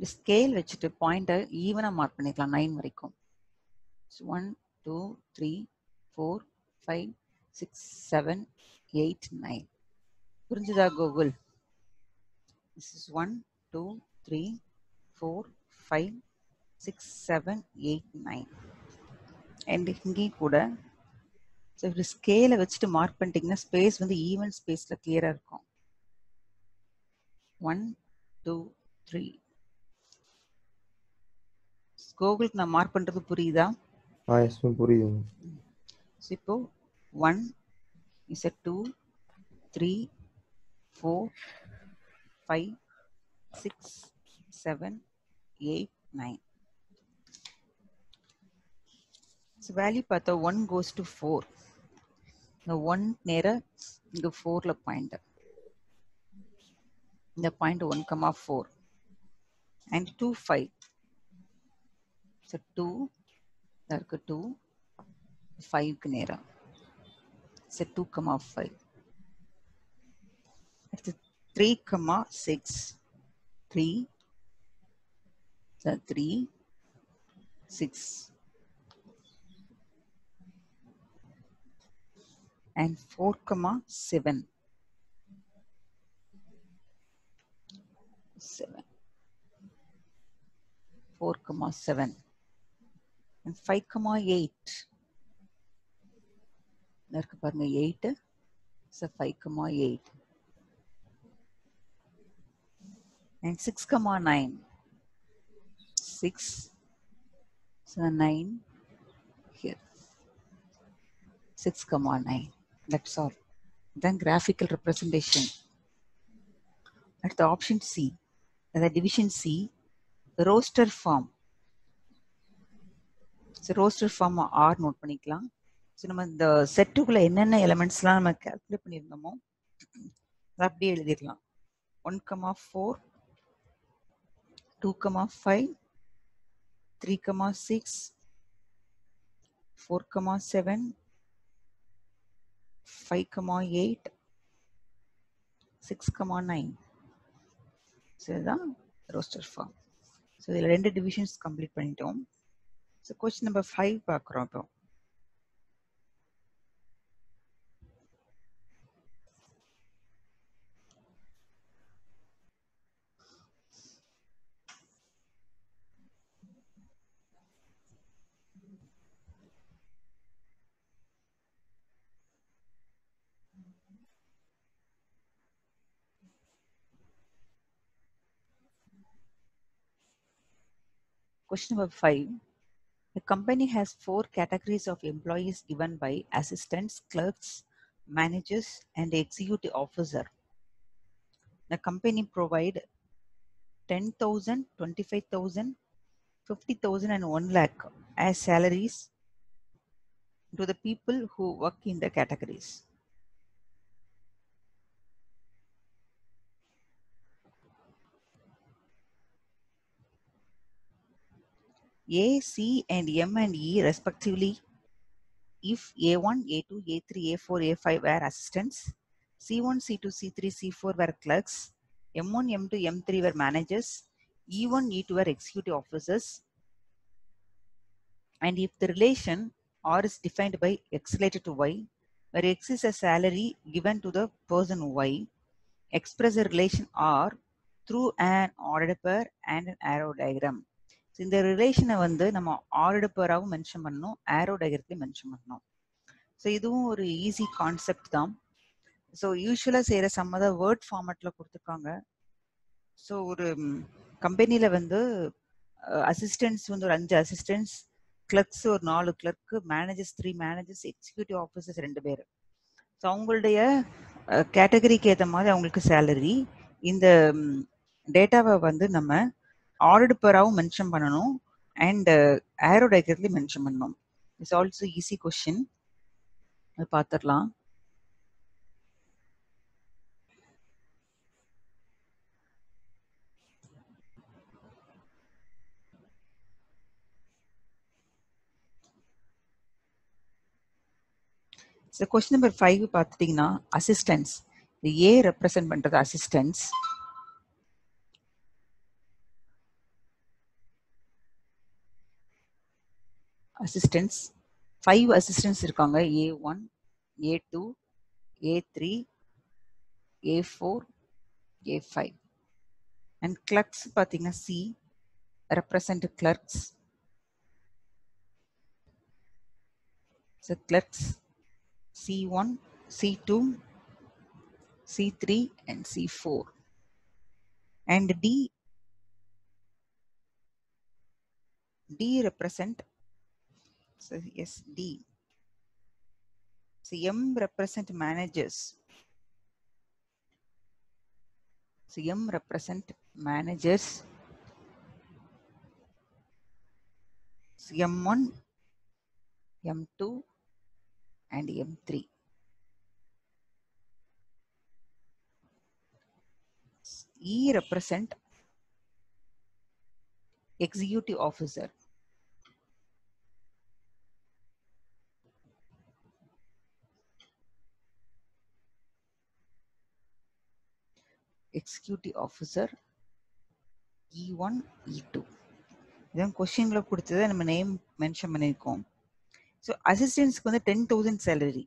Speaker 1: ஸ்கேல் வச்சுட்டு பாயிண்ட்டை ஈவனாக மார்க் பண்ணிக்கலாம் நைன் வரைக்கும். One two three four five six seven eight nine புரிஞ்சுதா Gokul? This is one two three four five six seven eight nine and இங்கேயும் கூட ஸோ இப்படி ஸ்கேலை வச்சுட்டு மார்க் பண்ணிட்டீங்கன்னா ஸ்பேஸ் வந்து ஈவன் ஸ்பேஸில் கிளியராக இருக்கும். ஒன் டூ த்ரீ கோகுலுக்கு நான் மார்க் பண்ணுறது புரியுதா?
Speaker 2: ஆ எஸ் புரியுது
Speaker 1: இப்போ one is a two three four five six seven eight nine so value பார்த்தா ஒன் கோஸ் டு ஃபோர் இந்த ஒன் நேர இங்கே ஃபோரில் பாயிண்ட் இந்த point one comma four and two five so two இருக்கு டூ ஃபைவ்க்கு நேரம். ஸோ டூ கமா ஃபைவ் அடுத்து three comma six three three six and 4 comma 7 7 4 comma 7 and 5 comma 8 இருக்கு பாருங்க 8 so 5 comma 8 and 6 comma 9 6 so 9 here 6 comma 9 that's all then graphical representation at the option c the division c roster form so roster form R note பண்ணிக்கலாம். ஸோ நம்ம இந்த செட்டுக்குள்ள என்னென்ன எலமெண்ட்ஸ்லாம் நம்ம calculate பண்ணியிருந்தோமோ அதை அப்படியே எழுதிடலாம். One comma four two comma five three comma six four comma seven five comma eight six comma nine so இதுதான் ரோஸ்டர் ஃபார்ம். ஸோ இதில் ரெண்டு டிவிஷன்ஸ் கம்ப்ளீட் பண்ணிட்டோம். So question number five, Bakrobo. Question number five. A company has four categories of employees given by assistants, clerks, managers, and executive officer. The company provide 10,000, 25,000, 50,000 and 1 lakh as salaries to the people who work in the categories. A, C, and M and E respectively, if A1, A2, A3, A4, A5 were assistants, C1, C2, C3, C4 were clerks, M1, M2, M3 were managers, E1, E2 were executive officers, and if the relation R is defined by X related to Y, where X is a salary given to the person Y, express the relation R through an ordered pair and an arrow diagram. So இந்த ரிலேஷனை வந்து நம்ம order பேராகவும் mention பண்ணணும் ஆரோ டயர்லையும் mention பண்ணணும். So இதுவும் ஒரு easy concept தான். So யூஸ்வலாக செய்கிற சம்மத வேர்ட் ஃபார்மேட்டில் கொடுத்துருக்காங்க. ஸோ ஒரு கம்பெனியில் வந்து அசிஸ்டன்ஸ் வந்து ஒரு அஞ்சு அசிஸ்டன்ஸ் கிளர்க்ஸ் ஒரு நாலு clerk managers three managers executive officers ரெண்டு பேர். ஸோ அவங்களுடைய கேட்டகரிக்கு ஏற்ற மாதிரி அவங்களுக்கு சேலரி இந்த டேட்டாவை வந்து நம்ம ஆர்டர் பராவும் மென்ஷன் பண்ணணும். அண்ட் ஏரோ டயக்ரத்லையும் மென்ஷன் பண்ணணும். இட்ஸ் ஆல்சோ ஈஸி கொஷின் அது பார்த்துடலாம் கொஸ்டின் நம்பர் ஃபைவ் பார்த்துட்டிங்கன்னா அசிஸ்டன்ஸ் இந்த ஏ ரெப்ரசன்ட் பண்ணுறது அசிஸ்டன்ஸ் அசிஸ்டன்ஸ் ஃபைவ் அசிஸ்டன்ஸ் இருக்காங்க. A one A two A three A four A five and clerks பார்த்தீங்கன்னா C represent clerks clerks C one C two C three and C four And D, D represent, so yes, D. So M represent managers. So M represent managers. So M1, M2, and M3. E represent executive officer. Executive officer E one E two இதான் கொஸ்டின்ல கொடுத்ததை நம்ம name mention பண்ணியிருக்கோம். So அசிஸ்டன்ஸ்க்கு வந்து ten thousand salary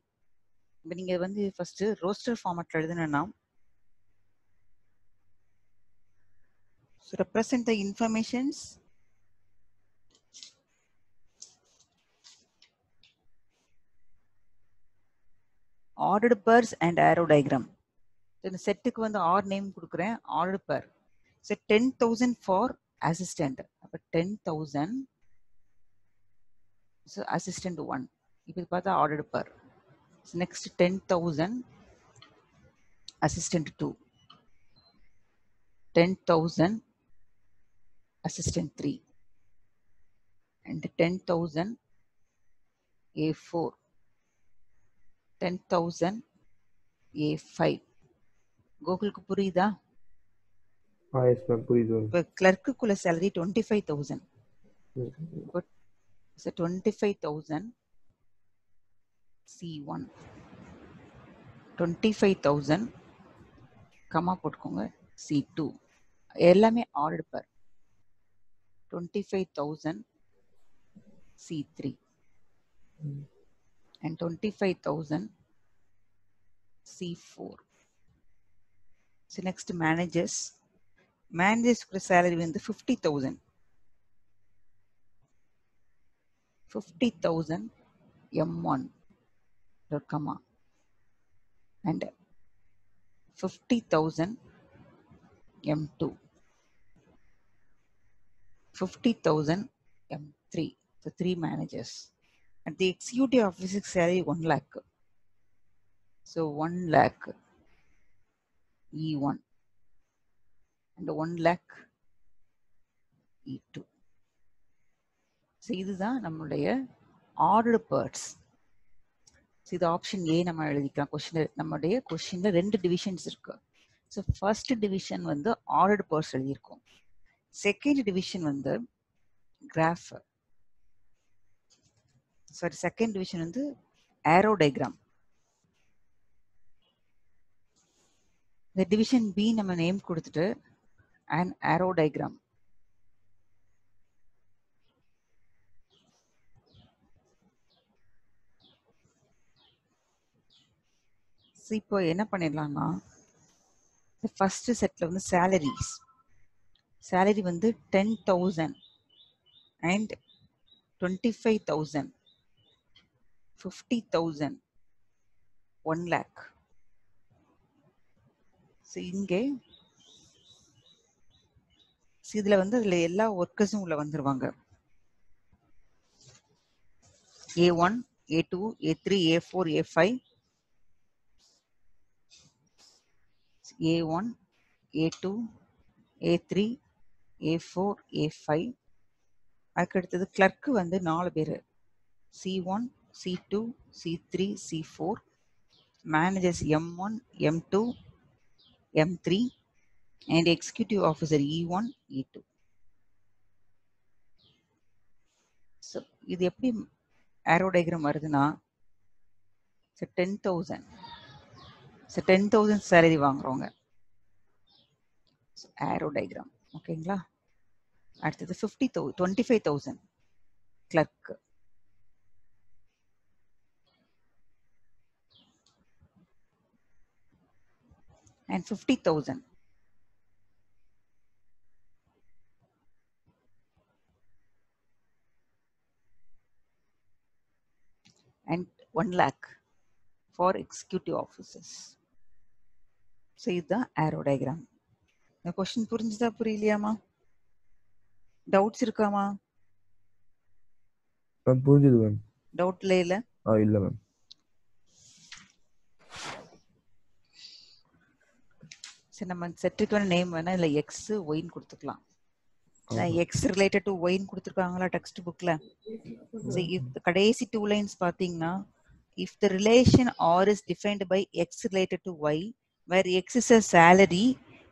Speaker 1: இப்போ நீங்கள் வந்து ஃபர்ஸ்ட் ரோஸ்டர் ஃபார்மேட்டில் எழுதுனா so represent the informations ordered purse and arrow diagram இந்த செட்டுக்கு வந்து ஆர் நேம் கொடுக்குறேன். Order pair so ten thousand for assistant அப்போ ten thousand so assistant one இப்போ பார்த்தா order pair next ten thousand assistant two ten thousand assistant three and ten thousand A four ten thousand A five கோகுலுக்கு புரியுதா
Speaker 2: ஆ yes ma'am புரியுது. Ma'am
Speaker 1: இப்போ கிளர்க்குள்ள salary twenty five thousand So 25,000 C1 25,000 comma போட்டுக்கோங்க C2 எல்லாமே order per 25,000 C3 and 25,000 C4 so next managers managers salary வந்து 50,000 50,000 M1 dot comma and 50,000 M2 50,000 M3 so three managers and the executive officer salary 1 lakh so 1 lakh E1 and 1 lakh E two so இதுதான் நம்மளுடைய order birds இது option A நம்ம எழுதிக்கலாம். Question நம்மளுடைய கொஸ்டின்ல ரெண்டு divisions இருக்கு. ஸோ ஃபர்ஸ்ட் டிவிஷன் வந்து ஆர்டர் பேர்ட்ஸ் எழுதியிருக்கோம். செகண்ட் டிவிஷன் வந்து கிராஃப் சாரி செகண்ட் டிவிஷன் வந்து ஏரோ டயக்ராம் இந்த டிவிஷன் பி நம்ம நேம் கொடுத்துட்டு அண்ட் ஆரோ டயக்ராம் இப்போ என்ன பண்ணிடலாம்னா ஃபர்ஸ்ட் செட்ல வந்து சேலரிஸ் சேலரி வந்து ten thousand and twenty five thousand fifty thousand one lakh so இங்கே இதில் வந்து அதில் எல்லா ஒர்க்கர்ஸும் உள்ள வந்துருவாங்க. A one A two A three A four A five A one A two A three A four A five அதுக்கு அடுத்தது கிளர்க்கு வந்து நாலு பேர். C one C two C three C four managers M one M two M three and executive officer E one E two so இது எப்படி aero diagram வருதுன்னா ten thousand so ten thousand salary வாங்குறவங்க. Arrow diagram ஓகேங்களா அடுத்தது fifty thou twenty five thousand clerk and 50,000. And 1 lakh for executive officers. So, இதுதான் arrow diagram. இந்த question புரிஞ்சுதா புரியலையாமா doubts இருக்காமா
Speaker 2: மேம் புரிஞ்சுது மேம்
Speaker 1: டவுட்ல இல்ல
Speaker 2: ஆ இல்லை மேம்
Speaker 1: சரி நம்ம செட்டுக்கான நேம் வேணா இல்ல எக்ஸ் ஒயின்னு கொடுத்துக்கலாம். எக்ஸ் ரிலேட்டட் டு ஒயின் கொடுத்துருக்காங்களா டெக்ஸ்ட் புக்ல கடைசி டூ லைன்ஸ் பாத்தீங்கன்னா if the relation R is defined by X related to Y where X is a salary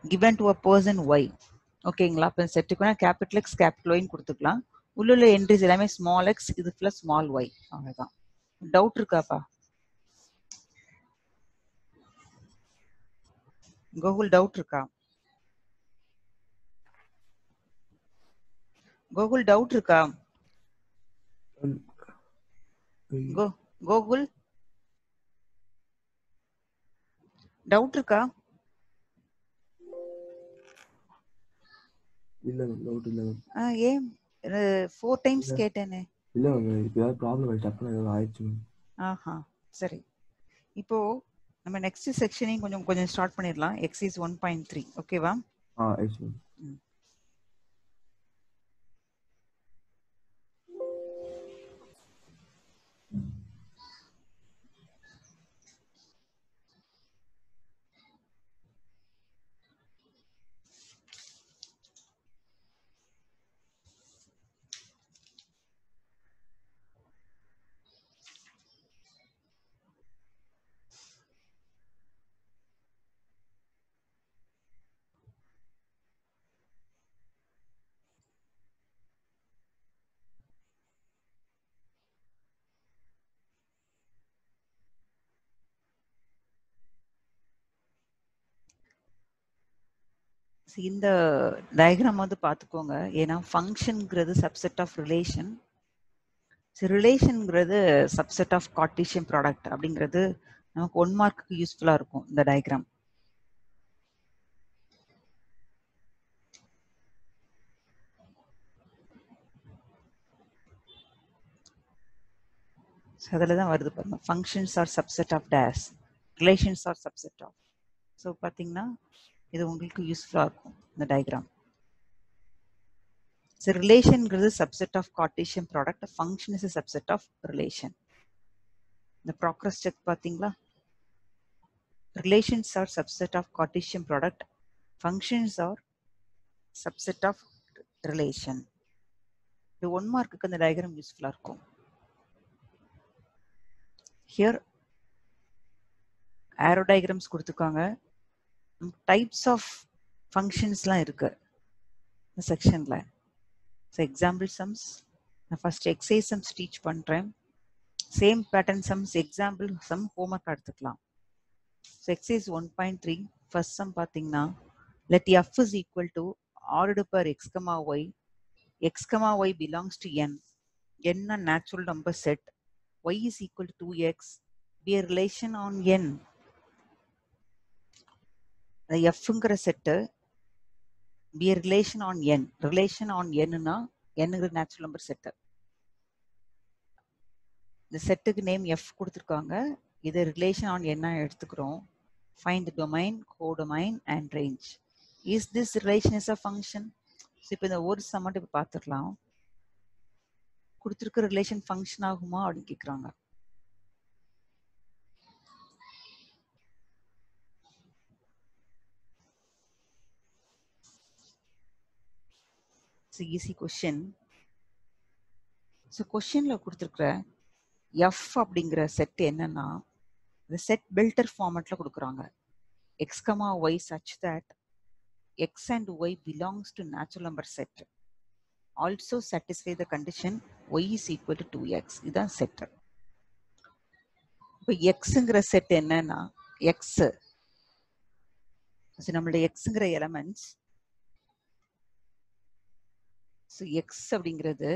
Speaker 1: given to a person Y ஓகேங்களா இப்போ செட்டுக்குனா கேபிட்டல் எக்ஸ் கேபிட்டல் ஒய்னு கொடுத்துக்கலாம். உள்ள உள்ள என்ட்ரிஸ் எல்லாமே ஸ்மால் எக்ஸ் இது ஃபுல்லாக ஸ்மால் ஒய் அவ்வளோதான் டவுட் இருக்காப்பா? கோகுல் டவுட் இருக்கா? கோகுல் டவுட் இருக்கா? கோகுல் டவுட் இருக்கா?
Speaker 2: இல்லை மேம் டவுட் இல்லை மேம்
Speaker 1: ஆ, ஏன்? ஃபோர் டைம்ஸ் கேட்டேனே.
Speaker 2: இல்லை மேம் இப்போ ஏதாவது ப்ராப்ளம் ஆயிடுச்சு ஏதாவது ஆயிடுச்சு மேம்
Speaker 1: ஆஹா சரி. இப்போ நம்ம நெக்ஸ்ட் செக்ஷனையும் கொஞ்சம் கொஞ்சம் ஸ்டார்ட் பண்ணிடலாம். எக்ஸைஸ் ஒன் பாயிண்ட் த்ரீ ஓகேவா இந்த டயக்ராம் வந்து பார்த்துக்கோங்க. ஏன்னா ஃபங்க்ஷன்ங்கிறது சப்செட் ஆஃப் ரிலேஷன் ரிலேஷன்ங்கிறது சப்செட் ஆஃப் கார்டீசியன் ப்ராடக்ட் அப்படிங்கிறது நமக்கு ஒன் மார்க்குக்கு யூஸ்ஃபுல்லாக இருக்கும் இந்த டயக்ராம் அதில் தான் வருது பாருங்க. Functions are subset of days relations are subset of so பார்த்தீங்கன்னா இது உங்களுக்கு யூஸ்ஃபுல்லாக இருக்கும் இந்த diagram so ரிலேஷன்ங்கிறது subset of Cartesian product function is subset of relation இந்த ப்ராக்ரஸ் செக் பார்த்தீங்களா? Relations are subset of Cartesian product functions are subset of relation இது one மார்க்குக்கு அந்த டயக்ராம் யூஸ்ஃபுல்லாக இருக்கும். ஹியர் ஆரோ டயக்ராம்ஸ் கொடுத்துருக்காங்க. டைப்ஸ் ஆஃப் ஃபங்க்ஷன்ஸ்லாம் இருக்கு. இந்த செக்ஷனில் ஸோ எக்ஸாம்பிள் சம்ஸ் நான் ஃபர்ஸ்ட் எக்ஸைஸ் சம்ஸ் டீச் பண்ணுறேன் same pattern sums example sum homework எடுத்துக்கலாம். So exercise one point three first sum பார்த்தீங்கன்னா let F is equal to ordered pair X comma Y X comma Y belongs to N என்ன natural number set Y is equal to two X be relation on N எஃப்ங்கிற set be relation on N relation on என்னா என்னங்கிற natural number set இந்த செட்டுக்கு name F கொடுத்துருக்காங்க. இது relation on என்ன எடுத்துக்கிறோம். Find domain codomain and range is this relation is a function so இப்போ இந்த ஒரு சம் மட்டும் இப்போ பார்த்துக்கலாம் கொடுத்துருக்க ரிலேஷன் ஃபங்க்ஷன் ஆகுமா அப்படின்னு கேட்குறாங்க இட்ஸ் ஈஸி கொஷின் ஸோ கொஷினில் கொடுத்துருக்குற எஃப் அப்படிங்கிற செட் என்னன்னா இந்த செட் பில்டர் ஃபார்மேட்டில் கொடுக்குறாங்க. X comma y such that x and y belongs to natural number set also satisfy the condition y is equal to two x இதுதான் set இப்போ எக்ஸுங்கிற செட் என்னன்னா எக்ஸ் நம்மளுடைய எக்ஸுங்கிற எலமெண்ட்ஸ் ஸோ எக்ஸ் அப்படிங்கிறது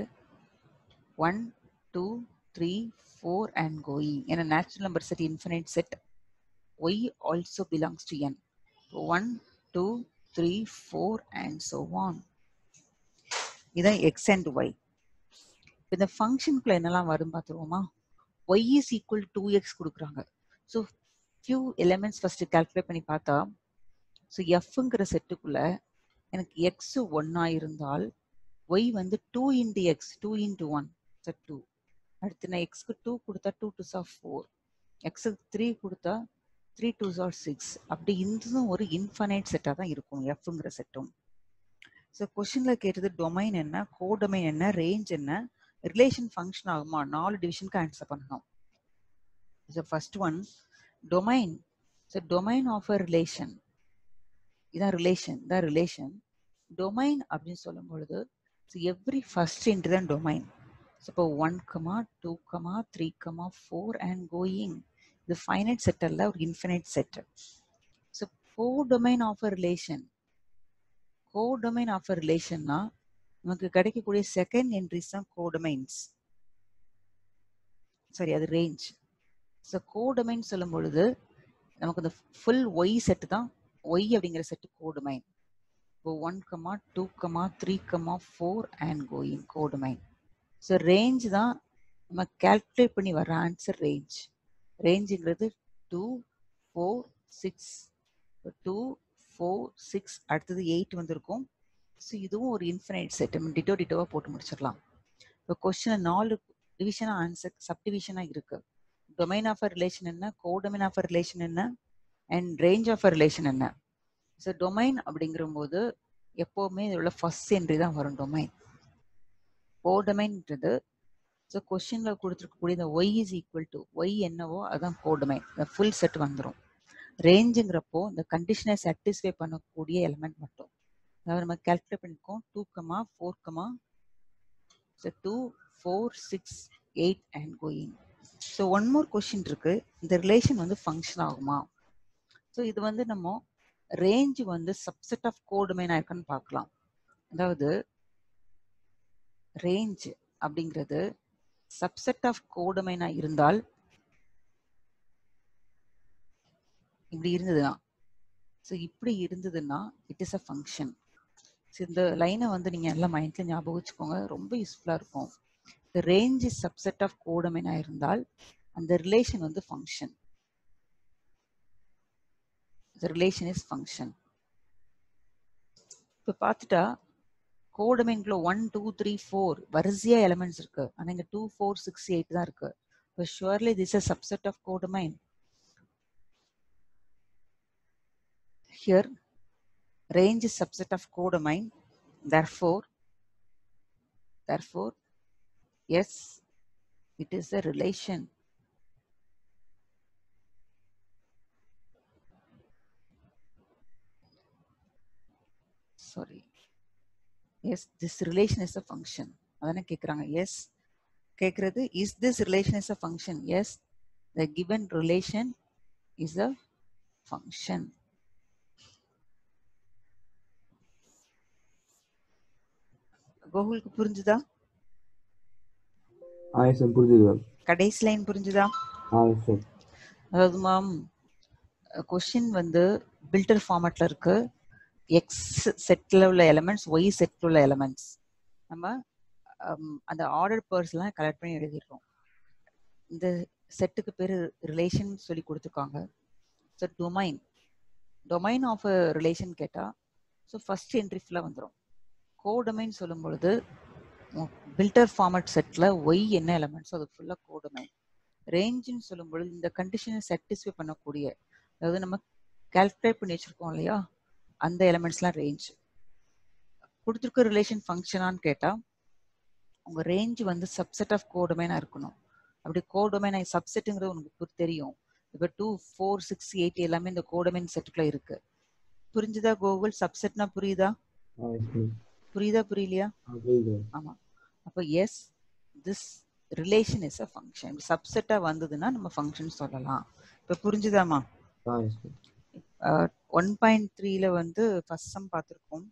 Speaker 1: one two three four and going ஏன்னா natural number set infinite set y also belongs to N one two three four and so on இதான் X and Y இந்த ஃபங்க்ஷனுக்குள்ள என்னெல்லாம் வரும் பார்த்துருவோமா? Y is equal to x கொடுக்குறாங்க. So few elements first calculate பண்ணி பார்த்தா so எஃப்ங்கிற செட்டுக்குள்ள எனக்கு X ஒன்னா இருந்தால் ஒய் வந்து two into x two into one two அடுத்து நான் எக்ஸ்க்கு டூ கொடுத்தா டூ டூ சார் ஃபோர் எக்ஸுக்கு த்ரீ கொடுத்தா த்ரீ டூ சார் சிக்ஸ் அப்படி இருந்ததும் ஒரு இன்ஃபனைட் செட்டாக தான் இருக்கும் எஃப்ங்கிற செட்டும் ஸோ கொஷினில் கேட்டது டொமைன் என்ன கோடொமைன் என்ன ரேஞ்ச் என்ன ரிலேஷன் ஃபங்க்ஷன் ஆகுமா? நாலு டிவிஷனுக்கு ஆன்சர் பண்ணணும். So first one domain so domain of a relation இதான் ரிலேஷன் இதான் ரிலேஷன் டொமைன் அப்படின்னு சொல்லும் பொழுது ஸோ எவ்ரி ஃபர்ஸ்ட் இன்ட்டு தான் டொமைன் ஸோ இப்போ one comma two comma three comma four and going இது ஃபைனைட் செட் அல்ல ஒரு infinite set so codomain of a relation codomain of a ரிலேஷன்னா நமக்கு கிடைக்கக்கூடிய செகண்ட் என்ட்ரிஸ் தான் கோடொமைன்ஸ் சரி அது ரேஞ்ச் ஸோ கோடொமைன் சொல்லும் பொழுது நமக்கு இந்த ஃபுல் ஒய் செட்டு தான் ஒய் அப்படிங்கிற செட்டு கோடொமைன் இப்போ one comma two comma three comma four and going codomain so range தான் நம்ம கேல்குலேட் பண்ணி வர answer range ரேஞ்சுங்கிறது two four six two four six அடுத்தது எயிட் வந்திருக்கும். ஸோ இதுவும் ஒரு இன்ஃபினைட் செட் நம்ம டிட்டோ டிட்டோவாக போட்டு முடிச்சிடலாம். இப்போ கொஸ்டின் நாலு டிவிஷனாக ஆன்சர் சப் டிவிஷனாக இருக்கு. டொமைன் ஆஃப் அ ரிலேஷன் என்ன? கோடொமைன் ஆஃப் அ ரிலேஷன் என்ன? And range of a relation என்ன? ஸோ டொமைன் அப்படிங்கிற போது எப்போவுமே உள்ள ஃபர்ஸ்ட் என்ட்ரி தான் வரும் டொமைன் கோடொமைன்ன்றது ஸோ கொஸ்டினில் கொடுத்துருக்கக்கூடிய இந்த y is equal to y என்னவோ அதுதான் கோடொமைன் இந்த ஃபுல் செட் வந்துடும் ரேஞ்சுங்கிறப்போ இந்த கண்டிஷனை சாட்டிஸ்ஃபை பண்ணக்கூடிய எலமெண்ட் மட்டும். அதாவது நம்ம கேல்குலேட் பண்ணிருக்கோம் two comma four comma so two four six eight and going so one more question இருக்கு. இந்த ரிலேஷன் வந்து ஃபங்க்ஷன் ஆகுமா? ஸோ இது வந்து நம்ம ரேஞ்ச் வந்து சப்செட் ஆஃப் கோடொமைன் இருக்குன்னு பார்க்கலாம். அதாவது ரேஞ்ச் அப்படிங்கிறது சப்செட் ஆஃப் கோடொமைனா இருந்தால் இப்படி இருந்ததுன்னா ஸோ இப்படி இருந்ததுன்னா it is a function so இந்த லைனை வந்து நீங்கள் எல்லாம் மைண்டில் ஞாபகம் வச்சுக்கோங்க. ரொம்ப யூஸ்ஃபுல்லாக இருக்கும். The range is subset of கோடொமைனா இருந்தால் அந்த ரிலேஷன் வந்து function the relation is function. இப்போ பார்த்துட்டா கோடமைன்குள்ள ஒன் டூ த்ரீ ஃபோர் வரிசையா எலமெண்ட்ஸ் இருக்கு. ஆனா இங்க டூ ஃபோர் சிக்ஸ் எயிட் தான் இருக்கு. இப்போ surely this a subset of codomain here range is subset of codomain therefore therefore yes it is a relation. Sorry yes this relation is a function அதானே கேக்குறாங்க yes கேக்குறது is this relation is a function yes the given relation is a function கோகுலுக்கு புரிஞ்சுதா
Speaker 2: S
Speaker 1: கடைசி line புரிஞ்சுதா
Speaker 2: yes
Speaker 1: அதாவது ma'am question வந்து builder ஃபார்மேட்ல இருக்கு எக்ஸ் செட்டில் உள்ள எலமெண்ட்ஸ் ஒய் செட்டில் உள்ள எலமெண்ட்ஸ் நம்ம um, அந்த ஆர்டர் பேர்ஸ்லாம் கலெக்ட் பண்ணி எழுதிடுறோம். இந்த செட்டுக்கு பேர் ரிலேஷன் சொல்லி கொடுத்துருக்காங்க. So domain domain of relation கேட்டால் ஸோ ஃபஸ்ட் என்ட்ரி ஃபுல்லாக வந்துடும் கோடொமைன் சொல்லும் பொழுது பில்டர் ஃபார்மட் செட்டில் ஒய் என்ன எலமெண்ட்ஸோ அது ஃபுல்லாக கோடொமைன் ரேஞ்சுன்னு சொல்லும் பொழுது இந்த கண்டிஷனை சாட்டிஸ்ஃபை பண்ணக்கூடிய அதாவது நம்ம கால்குலேட் பண்ணி வச்சுருக்கோம் இல்லையா? அந்த எலமெண்ட்ஸ்லாம் ரேஞ்ச் கொடுத்துருக்க ரிலேஷன் ஃபங்க்ஷனான்னு கேட்டால் உங்கள் ரேஞ்ச் வந்து சப்செட் ஆஃப் கோடொமைனாக இருக்கணும். அப்படி கோடொமைன் சப்செட்டுங்கிறது புரி- தெரியும். இப்போ டூ ஃபோர் சிக்ஸ் எயிட் எல்லாமே இந்த கோடொமைன் செட்டுக்குள்ள இருக்கு. புரிஞ்சுதா கோகுல்? சப்செட்னா புரியுதா? புரியுதா புரியலையா? ஆமா. அப்போ yes this relation is a function சப்செட்டா வந்ததுன்னா நம்ம ஃபங்க்ஷன் சொல்லலாம். இப்போ புரிஞ்சுதாமா ஒன் பாயிண்ட் த்ரீல வந்து ஃபர்ஸ்ட் சம் பார்த்துருக்கோம்.